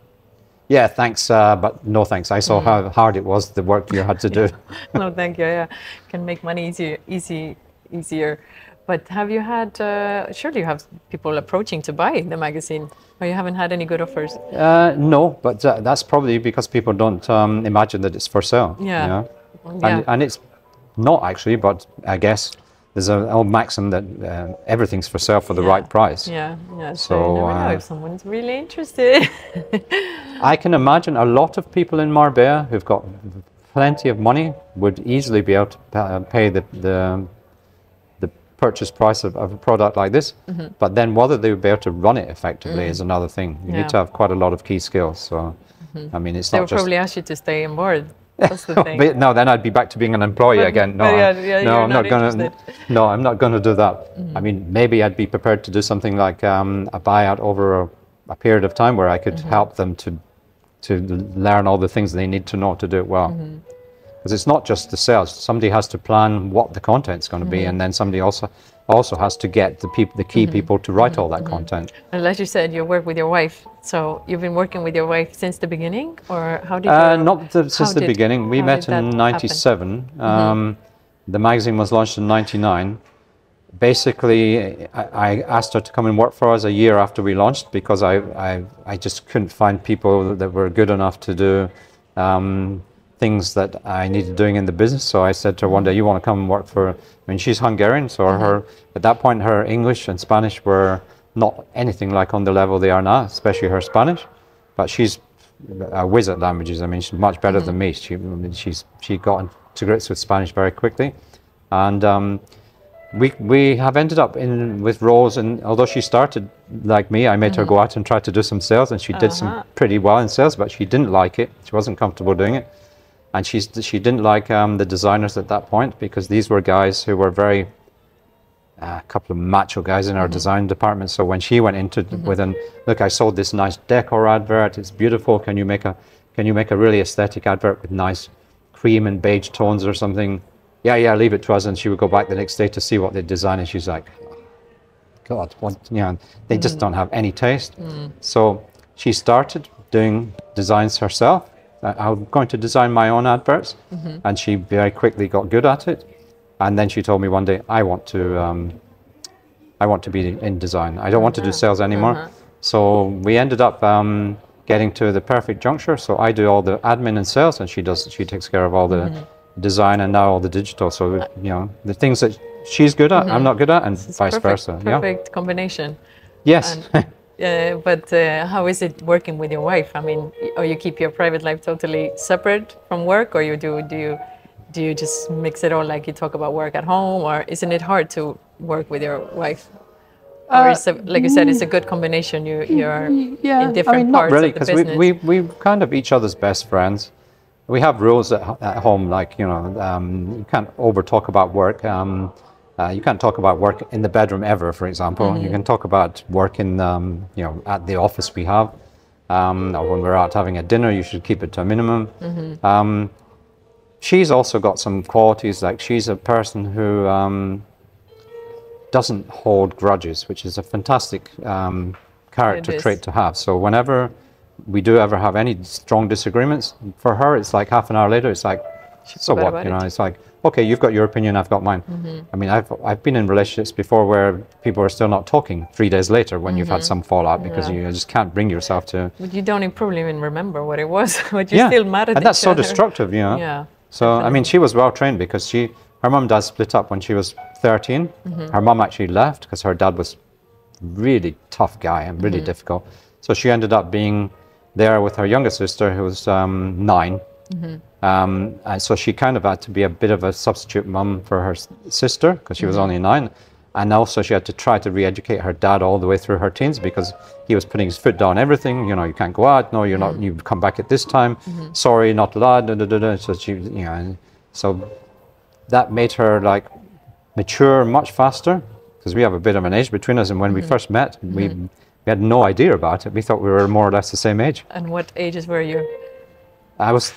yeah thanks uh, but no thanks i saw mm. how hard it was the work you had to do no thank you yeah can make money easier easy easier but have you had, uh, surely you have people approaching to buy the magazine, or you haven't had any good offers? Uh, no, but uh, that's probably because people don't um, imagine that it's for sale. Yeah. You know? yeah. And, and, it's not actually, but I guess there's an old maxim that uh, everything's for sale for the yeah. right price. Yeah, yeah. So, so you never know uh, if someone's really interested. I can imagine a lot of people in Marbella who've got plenty of money would easily be able to pay the, the purchase price of, of a product like this. Mm-hmm. But then whether they would be able to run it effectively mm-hmm. is another thing. You yeah. need to have quite a lot of key skills. So, mm-hmm. I mean, it's they not just. probably ask you to stay on board. That's the thing. no, then I'd be back to being an employee but, again. No, yeah, yeah, no, I'm not, not going to. No, I'm not going to do that. Mm-hmm. I mean, maybe I'd be prepared to do something like um, a buyout over a, a, period of time where I could mm-hmm. help them to to learn all the things they need to know to do it well. Mm-hmm because it's not just the sales. Somebody has to plan what the content's going to mm-hmm. be, and then somebody also also has to get the people, the key mm-hmm. people to write mm-hmm. all that mm-hmm. content. And as you said, you work with your wife. So you've been working with your wife since the beginning, or how did? Uh, not the, since the did, beginning. We met in '97. Mm-hmm. Um, the magazine was launched in '99. Basically, I, I, asked her to come and work for us a year after we launched because I, I, I just couldn't find people that were good enough to do um, things that I needed doing in the business. So I said to her one day, "You want to come and work for?" I mean, she's Hungarian, so mm-hmm. her at that point her English and Spanish were not anything like on the level they are now, especially her Spanish. But she's a whiz at languages. I mean, she's much better mm-hmm. than me. She she's she got to grips with Spanish very quickly, and. Um, we we have ended up in with roles and although she started like me i made mm-hmm. her go out and try to do some sales and she uh-huh. did some uh-huh. pretty well in sales but she didn't like it she wasn't comfortable doing it and she's, she didn't like um, the designers at that point because these were guys who were very uh, a uh, couple of macho guys in our mm-hmm. design department. So when she went into mm-hmm. with an look, I sold this nice decor advert. It's beautiful. Can you make a can you make a really aesthetic advert with nice cream and beige tones or something? Yeah, yeah, leave it to us. And she would go back the next day to see what they designed, and she's like, God, what? You know, they mm-hmm. just don't have any taste. Mm. So she started doing designs herself I'm going to design my own adverts. Mm-hmm. And she very quickly got good at it. And then she told me one day, I want to, um, I want to be in design. I don't want to do uh-huh. sales anymore. Uh-huh. So we ended up um, getting to the perfect juncture. So I do all the admin and sales, and she does. She takes care of all the mm-hmm. design and now all the digital. So you know the things that she's good at, I'm not good at, and vice perfect, versa. Perfect combination. Yes. Uh, but uh, how is it working with your wife? I mean, or you keep your private life totally separate from work, or you do do you do you just mix it all like you talk about work at home, or isn't it hard to work with your wife? Or is it, like you said, it's a good combination. You you're yeah, in different I mean, parts not really, of the because we, business. we we kind of each other's best friends. We have rules at, at home, like you know, um, you can't over talk about work. Um, uh, you can't talk about work in the bedroom ever, for example. Mm-hmm. You can talk about work in, um, you know, at the office we have, um, or when we're out having a dinner. You should keep it to a minimum. Mm-hmm. Um, she's also got some qualities, like she's a person who um, doesn't hold grudges, which is a fantastic um, character trait to have. So whenever we do ever have any strong disagreements, for her it's like half an hour later, it's like, so what? You know, it. it's like, okay, you've got your opinion, I've got mine. Mm-hmm. I mean, I've I've been in relationships before where people are still not talking three days later when you've had some fallout because Mm-hmm. Yeah. you just can't bring yourself to. But you don't probably even remember what it was, but you're yeah, still mad at and that's so other. destructive, you know. Yeah. So I mean, she was well trained because she, her mom and dad split up when she was 13. Mm-hmm. Her mom actually left because her dad was really tough guy and really Mm-hmm. difficult. So she ended up being there with her younger sister who was um, 9 Mm-hmm. Um, so she kind of had to be a bit of a substitute mum for her sister because she was Mm-hmm. only nine. And also she had to try to re-educate her dad all the way through her teens because he was putting his foot down everything. You know, you can't go out. No, you're Mm-hmm. not. You come back at this time. Sorry, not allowed. Da, da, da, da. So she, you know, and so that made her like mature much faster because we have a bit of an age between us. And when we first met, we we had no idea about it. We thought we were more or less the same age. And what ages were you? I was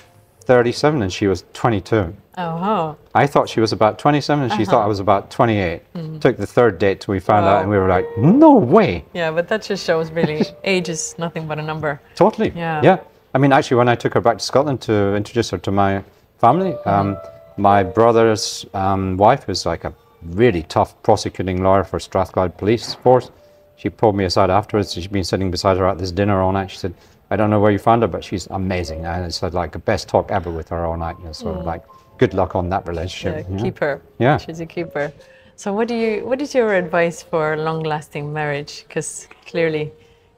37 and she was 22. Oh. I thought she was about 27 and she thought I was about 28. Took the third date till we found out and we were like, no way. yeah, but that just shows really age is nothing but a number. Totally. Yeah. Yeah. I mean, actually, when I took her back to Scotland to introduce her to my family, um, my brother's um, wife, who's like a really tough prosecuting lawyer for Strathclyde Police Force, she pulled me aside afterwards. She'd been sitting beside her at this dinner all night. She said, I don't know where you found her, but she's amazing. And it's like the best talk ever with her all night. You know, so like, good luck on that Yeah, relationship. you know? keep her. Yeah. She's a keeper. So what do you what is your advice for long lasting marriage? Because clearly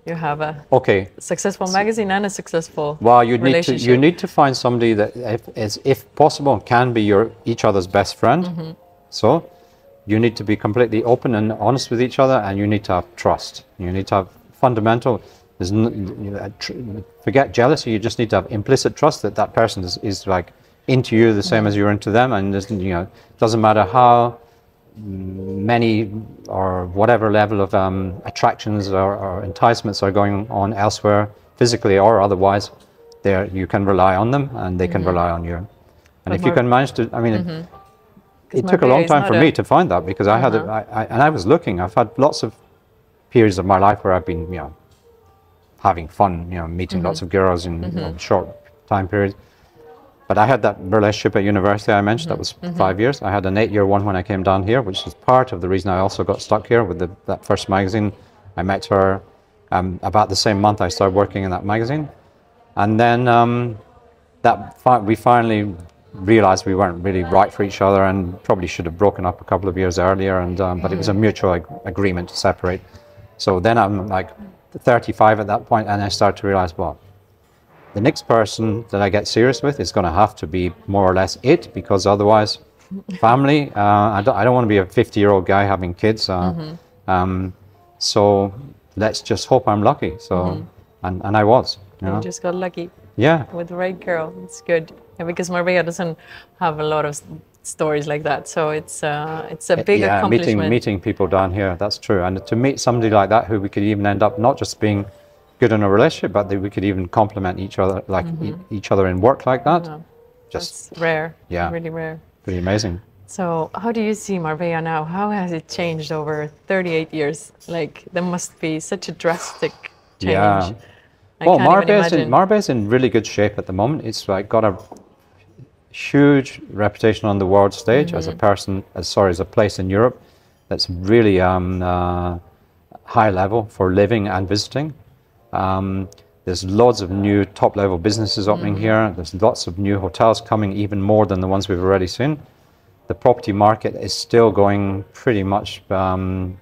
you have a Okay, successful magazine and a successful Well, you need to you need to find somebody that, if, is, if possible, can be your each other's best friend. Mm-hmm. So, you need to be completely open and honest with each other, and you need to have trust. You need to have fundamental. There's n- you know, forget jealousy. You just need to have implicit trust that that person is, is like into you the same as you're into them, and you know doesn't matter how many or whatever level of um, attractions or, or enticements are going on elsewhere, physically or otherwise, there you can rely on them and they can rely on you. And But if you can manage to, I mean, it, it took a long time for a- me to find that because I had, Uh-huh. I, I, and I was looking. I've had lots of periods of my life where I've been, you know, having fun, you know, meeting Mm-hmm. lots of girls in you know, short time periods. But I had that relationship at university I mentioned, that was five years. I had an eight year one when I came down here, which is part of the reason I also got stuck here with the, that first magazine. I met her um, about the same month I started working in that magazine. And then um, that fi- we finally realized we weren't really right for each other and probably should have broken up a couple of years earlier. And um, but it was a mutual ag- agreement to separate. So then I'm like 35 at that point, and I start to realize, well, the next person that I get serious with is going to have to be more or less it, because otherwise, family. Uh, I don't. I don't want to be a 50 year old guy having kids. Uh, um, so let's just hope I'm lucky. So, and and I was. You know? You just got lucky Yeah. with the right girl. It's good. Yeah, because Marbella doesn't have a lot of stories like that. So it's uh, it's a big yeah, accomplishment. meeting meeting people down here. That's true. And to meet somebody like that, who we could even end up not just being good in a relationship, but that we could even complement each other, like e- each other in work like that. Yeah. Just That's rare. Yeah. Really rare. pretty amazing. So how do you see Marbella now? How has it changed over 38 years? Like there must be such a drastic change. Yeah. I well, Marbe's in. Marbe's in really good shape at the moment. It's like got a huge reputation on the world stage as a Mm-hmm. person, as sorry, as a place in Europe that's really um, uh, high level for living and visiting. Um, There's lots of new top level businesses opening here. There's lots of new hotels coming, even more than the ones we've already seen. The property market is still going pretty much um,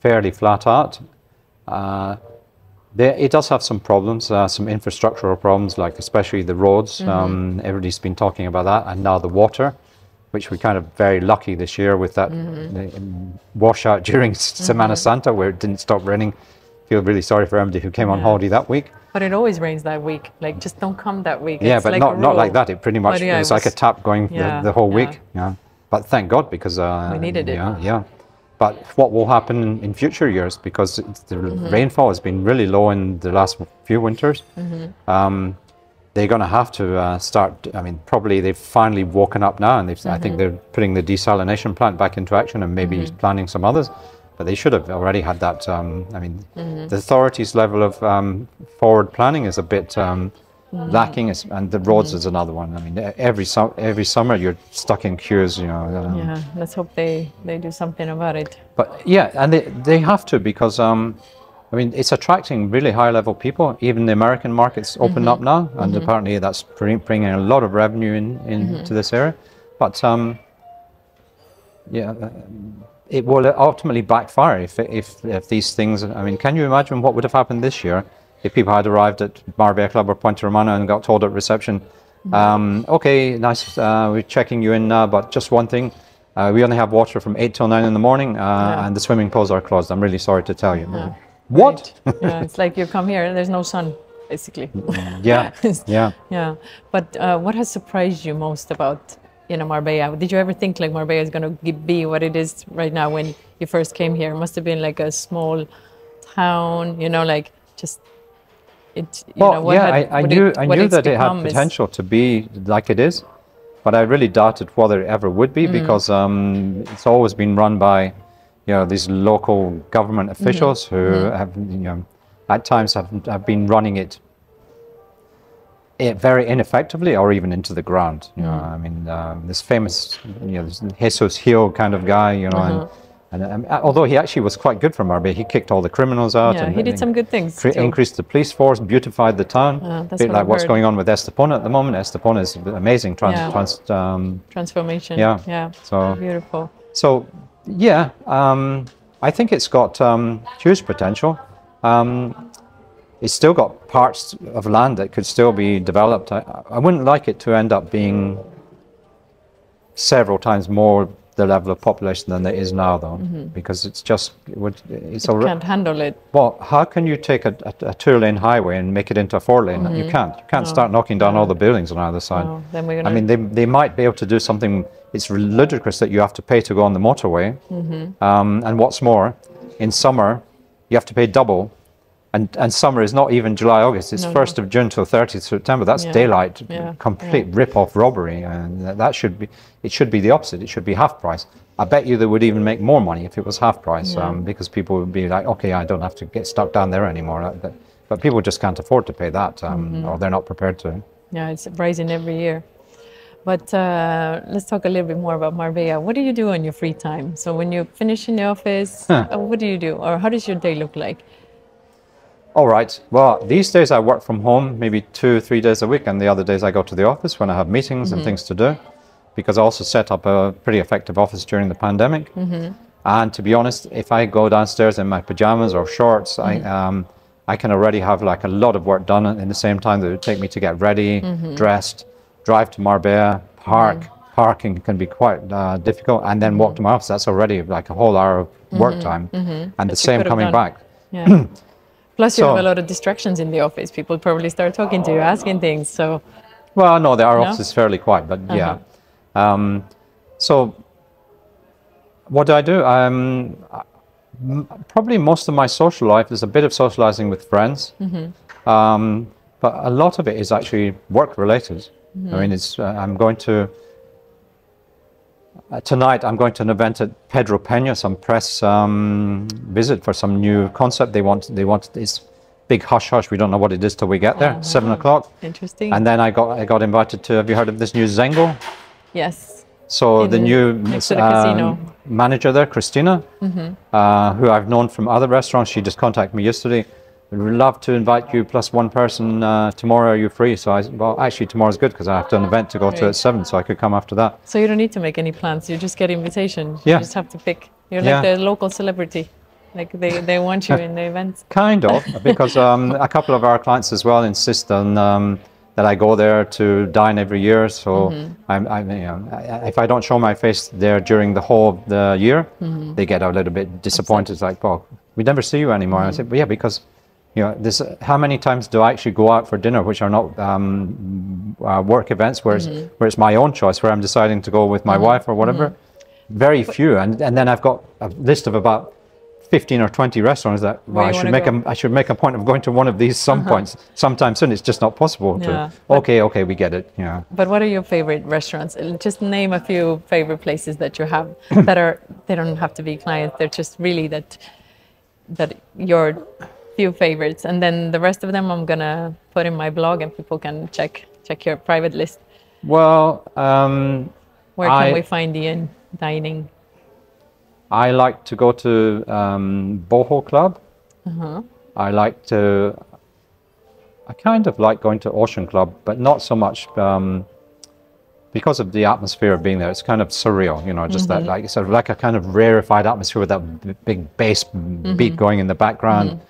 fairly flat out. Uh, there, it does have some problems, uh, some infrastructural problems, like especially the roads. Um, everybody's been talking about that, and now the water, which we kind of very lucky this year with that um, washout during Semana Santa, where it didn't stop raining. Feel really sorry for everybody who came on holiday that week. But it always rains that week. Like, just don't come that week. Yeah, It's but like not not like that. It pretty much yeah, it was, it like a tap going yeah, the, the whole yeah. week. Yeah, but thank God because uh, We needed it. Yeah, yeah. But what will happen in, future years because it's, the Mm-hmm. rainfall has been really low in the last few winters. Mm-hmm. Um, they're going to have to uh, start. I mean, probably they've finally woken up now, and they've, I Mm-hmm. think they're putting the desalination plant back into action, and maybe planning some others. But they should have already had that. Um, I mean, Mm-hmm. the authorities' level of um, forward planning is a bit um, Mm-hmm. Lacking, is, and the roads is another one. I mean, every sum- every summer you're stuck in queues. You know. um, Yeah, let's hope they, they do something about it. But yeah, and they, they have to because um, I mean it's attracting really high level people. Even the American market's opened up now, and apparently that's bringing a lot of revenue in into this area. But um, yeah, uh, it will ultimately backfire if, if if these things. I mean, can you imagine what would have happened this year if people had arrived at Marbella Club or Puente Romano and got told at reception, um, "Okay, nice, uh, we're checking you in now, but just one thing." Uh, we only have water from 8 till 9 in the morning, uh, Yeah. and the swimming pools are closed. I'm really sorry to tell you. What? Right. yeah, it's like you come here and there's no sun, basically. yeah, yeah. yeah. But uh, what has surprised you most about you know Marbella? Did you ever think like Marbella is going to be what it is right now when you first came here? It must have been like a small town, you know, like just it. You Well, know, what yeah, had- I, I knew it- I knew that it had become is- potential to be like it is, but I really doubted whether it ever would be Mm. because um, it's always been run by, you know, these local government Mm-hmm. officials who have, you know, at times have, have been running it, it very ineffectively or even into the ground. You know, Mm. I mean, um, this famous, you know, this Jesús Gil kind of guy, you know, Uh-huh. and, and um, although he actually was quite good for Marbella, he kicked all the criminals out. Yeah, and he did and some good things. cre- increased the police force, beautified the town. Uh, that's bit what like I've what's heard. going on with Estepona at the moment. Estepona is amazing. Trans, Yeah. trans, um, Transformation. Yeah. Yeah. so, Beautiful. so yeah, um, I think it's got um, huge potential. Um, it's still got parts of land that could still be developed. I, I wouldn't like it to end up being several times more the level of population than there is now, though, because it's just it it's already. Can't handle it. Well, how can you take a, a, a two-lane highway and make it into a four-lane? You can't. You can't start knocking down all the buildings on either side. Oh, then we're I gonna. I mean, they, they might be able to do something. It's ludicrous that you have to pay to go on the motorway. Mm-hmm. Um, and what's more, in summer, you have to pay double. And, and summer is not even July, August. It's No, no. 1st of June till 30th September. That's Yeah. daylight, Yeah. complete rip-off robbery. And that- should be, it should be the opposite. It should be half price. I bet you they would even make more money if it was half price um, because people would be like, okay, I don't have to get stuck down there anymore. Uh, But, people just can't afford to pay that um, Mm-hmm. or they're not prepared to. Yeah, it's rising every year. But uh, let's talk a little bit more about Marbella. What do you do on your free time? So when you finish in the office, Huh. uh, what do you do, or how does your day look like? All right. Well, these days I work from home maybe two, three days a week, and the other days I go to the office when I have meetings and things to do. Because I also set up a pretty effective office during the pandemic. And to be honest, if I go downstairs in my pajamas or shorts, I um, I can already have like a lot of work done in the same time that it would take me to get ready, dressed, drive to Marbella, park. Parking can be quite uh, difficult, and then walk to my office. That's already like a whole hour of work time, and the same coming done. back. Yeah. Plus, you have a lot of distractions in the office. People probably start talking to you, asking things. So Well, no, the, our No? office is fairly quiet, but Uh-huh. yeah. Um, so, what do I do? Um, probably most of my social life is a bit of socializing with friends, Mm-hmm. um, but a lot of it is actually work related. Mm-hmm. I mean, it's uh, I'm going to. Uh, tonight, I'm going to an event at Pedro Pena, some press um, visit for some new concept. They want, they want this big hush hush. We don't know what it is till we get there. Seven o'clock. interesting. And then I got I got invited to. Have you heard of this new Zengo? yes. So the In- new the um, manager there, Christina, uh, who I've known from other restaurants. She just contacted me yesterday. Love to invite you plus one person uh, tomorrow. Are you free? So I well, actually tomorrow's good because I have to an event to go to at seven, so I could come after that. So you don't need to make any plans. You just get invitation. Yeah. You just have to pick. You're like the local celebrity. Like they, they want you in the events. Kind of, because um, a couple of our clients as well insist on um, that I go there to dine every year. So I'm, I'm, you know, I- if I don't show my face there during the whole of the year, they get a little bit disappointed. It's like, well, we never see you anymore. I said, well, yeah, because you know, this. How many times do I actually go out for dinner, which are not um, uh, work events, where it's, where it's my own choice, where I'm deciding to go with my wife or whatever? Very few, and and then I've got a list of about. 15 or 20 restaurants that well, I should make go. a, I should make a point of going to one of these some points sometime soon. It's just not possible. To, Yeah, but- okay, okay, we get it. Yeah. But what are your favorite restaurants? Uh, Just name a few favorite places that you have that are they don't have to be clients. They're just really that that your few favorites, and then the rest of them I'm gonna put in my blog, and people can check check your private list. Well, um, Where can I- we find the in dining? I like to go to um, Boho Club. Uh-huh. I like to. I kind of like going to Ocean Club, but not so much um, because of the atmosphere of being there. It's kind of surreal, you know, just Mm-hmm. that like sort of like a kind of rarefied atmosphere with that b- big bass Mm-hmm. beat going in the background.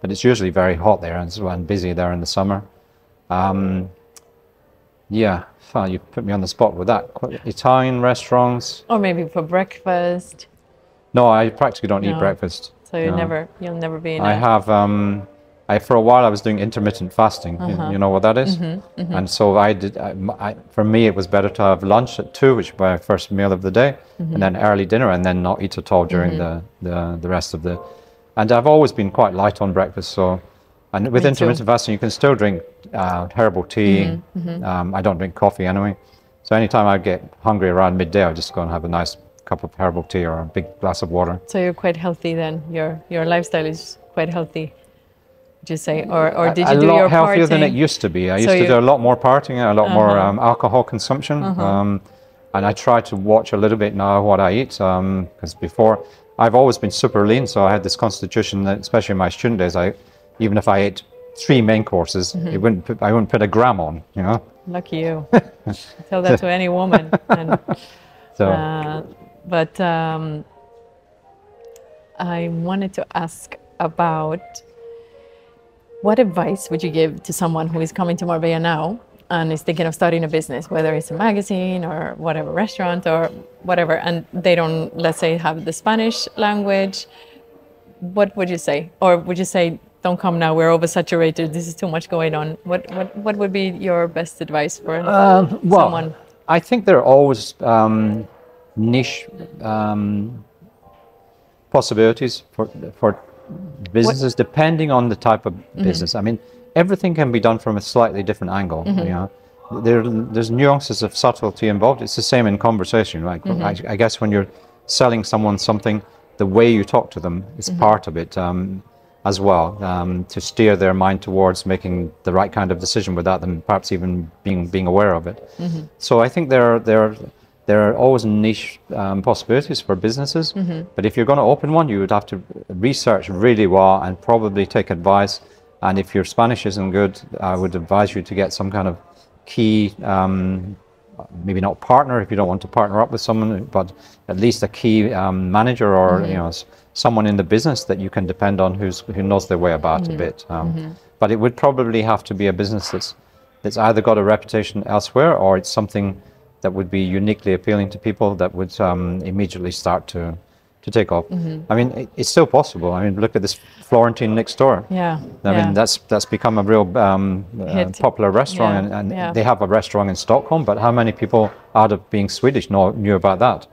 But it's usually very hot there and, and busy there in the summer. Um, yeah, well, you put me on the spot with that. Italian restaurants. Or maybe for breakfast. No, I practically don't eat breakfast. So you No. never you'll never be in I have. Um, I for a while I was doing intermittent fasting. You- Uh-huh. You, know what that is? Mm-hmm, And so I did. I, I- for me, it was better to have lunch at two, which was my first meal of the day, Mm-hmm. and then early dinner, and then not eat at all during the, the the rest of the. And I've always been quite light on breakfast, so. And with Me too. intermittent fasting, you can still drink uh, herbal tea. Mm-hmm, Um, I don't drink coffee anyway, so anytime I get hungry around midday, I just go and have a nice cup of herbal tea or a big glass of water. So you're quite healthy then. Your your lifestyle is quite healthy. Would you say, or or did you a do lot your healthier than it used to be. I used to do a lot more partying, a lot more Uh-huh. um, alcohol consumption, um, and I try to watch a little bit now what I eat. Because before, I've always been super lean, so I had this constitution that, especially in my student days, I even if I ate three main courses, Mm-hmm. it wouldn't put, I wouldn't put a gram on. You know, Lucky you. Tell that to any woman. And, so uh, but um, I wanted to ask about what advice would you give to someone who is coming to Marbella now and is thinking of starting a business, whether it's a magazine or whatever, restaurant or whatever, and they don't, let's say, have the Spanish language? What would you say? Or would you say, don't come now, we're oversaturated, this is too much going on? What, what, what would be your best advice for Um, well, someone? I think there are always um, niche um, possibilities for for businesses depending on the type of Mm-hmm. business. I mean, everything can be done from a slightly different angle. Mm-hmm. You know, there there's nuances of subtlety involved. It's the same in conversation. Like Mm-hmm. I, I guess when you're selling someone something, the way you talk to them is Mm-hmm. part of it. Um, as well, um, to steer their mind towards making the right kind of decision without them perhaps even being being aware of it. So I think there are there are, there are always niche um, possibilities for businesses. But if you're going to open one, you would have to research really well and probably take advice. And if your Spanish isn't good, I would advise you to get some kind of key. Um, maybe not partner if you don't want to partner up with someone, but at least a key um, manager or you know someone in the business that you can depend on who's who knows their way about a bit. Um, But it would probably have to be a business that's that's either got a reputation elsewhere or it's something that would be uniquely appealing to people that would um, immediately start to to take off. I mean, it, it's still possible. I mean, look at this Florentine next door. Yeah. I yeah. mean, that's that's become a real um, uh, popular restaurant, Yeah, and, and yeah. they have a restaurant in Stockholm. But how many people, out of being Swedish, know, knew about that?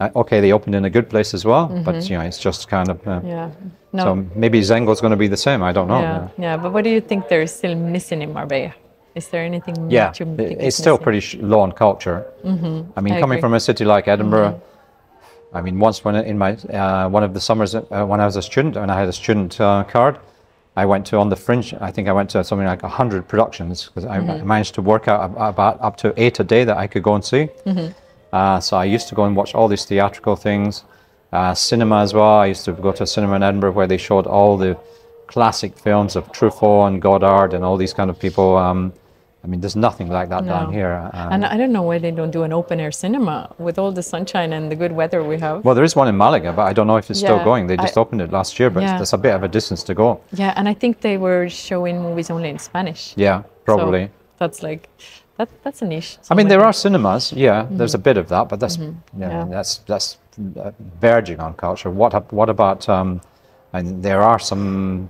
Uh, okay, they opened in a good place as well, but you know, it's just kind of. Uh, Mm-hmm. yeah. No. So maybe Zengo's going to be the same. I don't know. yeah, yeah. But what do you think there is still missing in Marbella? Is there anything Yeah, that you it- think it's still pretty sh- low on culture. Mm-hmm. I mean, I coming agree. Mm-hmm. from a city like Edinburgh, I mean, once when in my uh, one of the summers uh, when I was a student and I had a student uh, card, I went to on the fringe. I think I went to something like hundred productions because I, Mm-hmm. I managed to work out about up to eight a day that I could go and see. Mm-hmm. Uh, so I used to go and watch all these theatrical things, uh, cinema as well. I used to go to a cinema in Edinburgh where they showed all the classic films of Truffaut and Godard and all these kind of people. Um, I mean, there's nothing like that No. down here. Um, And I don't know why they don't do an open air cinema with all the sunshine and the good weather we have. well, there is one in Malaga, but I don't know if it's still going. They just I- opened it last year, but Yeah. there's a bit of a distance to go. yeah, and I think they were showing movies only in Spanish. Yeah, So probably. that's like that. That's a niche. I mean, there are cinemas. Yeah, there's a bit of that, but that's yeah, Mm-hmm. Yeah. that's that's uh, verging on culture. What what about? Um, and there are some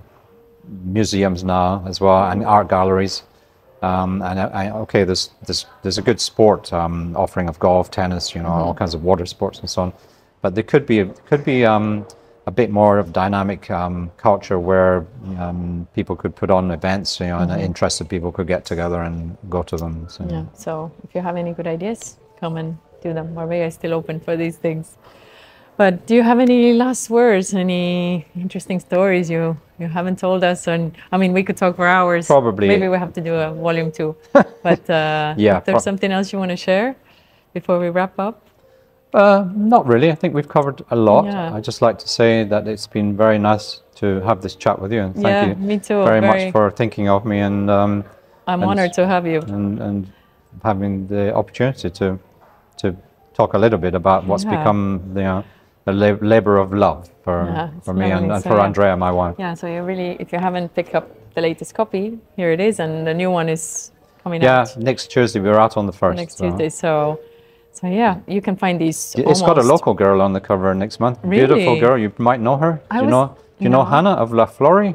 museums now as well, and art galleries. Um, and I, I, okay, there's there's there's a good sport um, offering of golf, tennis, you know, all Mm-hmm. kinds of water sports and so on. But there could be could be um, a bit more of dynamic um, culture where um, people could put on events, you know, and interested people could get together and go to them. So. Mm-hmm. Yeah. So if you have any good ideas, come and do them. Marbella is still open for these things. But do you have any last words? Any interesting stories you you haven't told us? And I mean, we could talk for hours. Probably. Maybe we have to do a volume two. but uh, Yeah, if there's something else you want to share before we wrap up. Uh, not really. I think we've covered a lot. Yeah. I'd just like to say that it's been very nice to have this chat with you, and thank Yeah, you me too. very, Very- much for thinking of me and um, I'm And- honored to have you. and and having the opportunity to to talk a little bit about what's Yeah. become you know a la- labor of love for Yeah, for me and, and So, for yeah. Andrea, my wife. Yeah. So you really, if you haven't picked up the latest copy, here it is, and the new one is coming Yeah, out next Tuesday we're out on the first. next so- Tuesday. So, so yeah, you can find these. It's got a local girl on the cover next month. Beautiful girl. You might know her. I Do you was- know? Do you know no. Hannah of La Flori?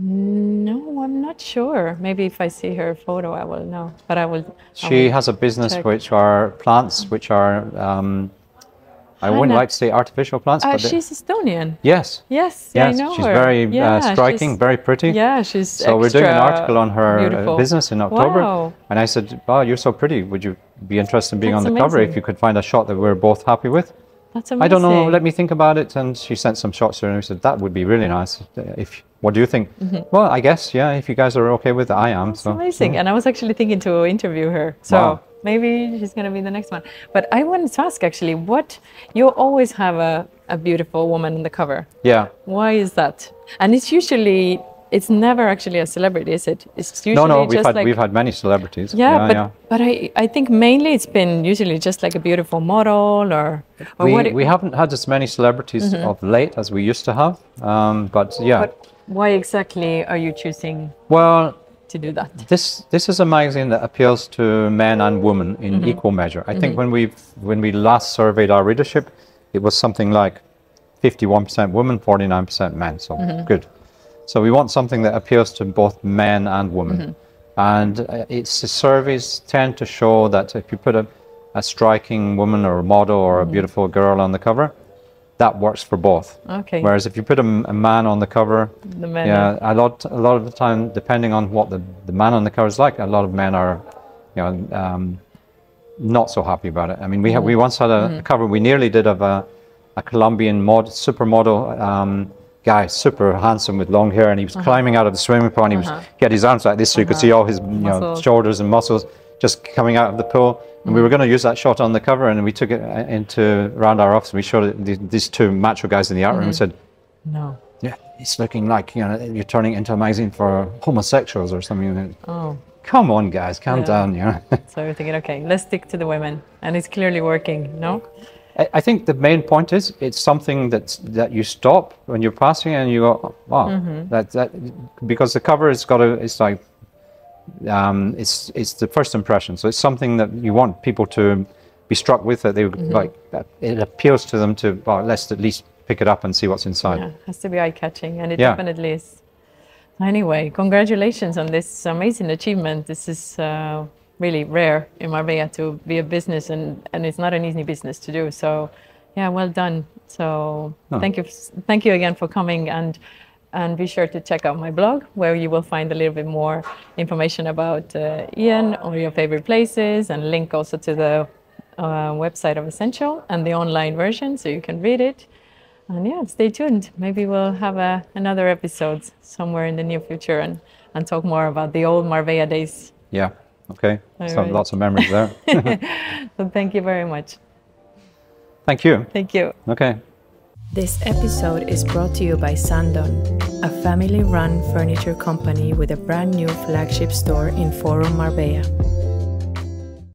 No, I'm not sure. Maybe if I see her photo, I will know. But I will. I She will has a business check. which are plants, which are um, I wouldn't like to say artificial plants, Uh, but she's Estonian. yes, Yes, yes, I know she's her. very Yeah, uh, striking, she's- very pretty. Yeah, she's. So we're doing an article on her uh, beautiful. business in October, Wow. and I said, "Oh, you're so pretty. Would you be interested in being That's on the cover if you could find a shot that we're both happy with?" That's amazing. I don't know. Let me think about it. And she sent some shots to her, and we said that would be really nice. uh, If what do you think? Well, I guess yeah. If you guys are okay with it, I am. It's so amazing. And I was actually thinking to interview her. So Wow. Maybe she's going to be the next one. But I wanted to ask actually, what you always have a, a beautiful woman on the cover. yeah. Why is that? And it's usually, it's never actually a celebrity, is it? It's usually No, no. We've had like. we've had many celebrities. yeah, but, yeah. but I, I think mainly it's been usually just like a beautiful model or, or we, what. it- we haven't had as many celebrities of late as we used to have. Um, but yeah, but why exactly are you choosing well, to do that? this this is a magazine that appeals to men and women in mm-hmm. equal measure. I think mm-hmm. when we when we last surveyed our readership, it was something like 51% women, 49% men. So mm-hmm. good. So we want something that appeals to both men and women. And uh, it's the surveys tend to show that if you put a, a striking woman or a model or a beautiful girl on the cover, that works for both. Okay. Whereas if you put a man on the cover, The yeah, a lot, a lot of the time, depending on what the, the man on the cover is like, a lot of men are, you know, um, not so happy about it. I mean, we had, we Mm-hmm. once had a cover we nearly did of a, a Colombian mod, supermodel um, guy, super handsome with long hair, and he was climbing out of the swimming pool, and he was he had his arms like this, so you could see all his you know, shoulders and muscles just coming out of the pool. And we were going to use that shot on the cover, and we took it uh, into around our office. And We showed it these, these two macho guys in the art room. and said, No. yeah, it's looking like you know you're turning into a magazine for homosexuals or something. Oh. Come on, guys, calm Yeah. down. You know. So we're thinking, okay, let's stick to the women, and it's clearly working. No, I- I think the main point is it's something that that you stop when you're passing and you go, wow, Mm-hmm. that that because the cover has got a, it's like, um, it's it's the first impression. So it's something that you want people to be struck with that they would Mm-hmm. like. It appeals to them to well, let's at least pick it up and see what's inside. yeah, has to be eye catching, and it Yeah. definitely is. Anyway, congratulations on this amazing achievement. This is uh, really rare in Marbella to be a business, and and it's not an easy business to do. So, yeah, well done. So Oh. thank you, thank you again for coming and. And be sure to check out my blog where you will find a little bit more information about uh, Iain or your favorite places and link also to the uh, website of Essential and the online version so you can read it. And yeah, stay tuned. Maybe we'll have a, another episode somewhere in the near future and, and talk more about the old Marbella days. Yeah. Okay. All so right. lots of memories there. So thank you very much. Thank you. Thank you. Okay. This episode is brought to you by Sandon, a family run furniture company with a brand new flagship store in Forum Marbella.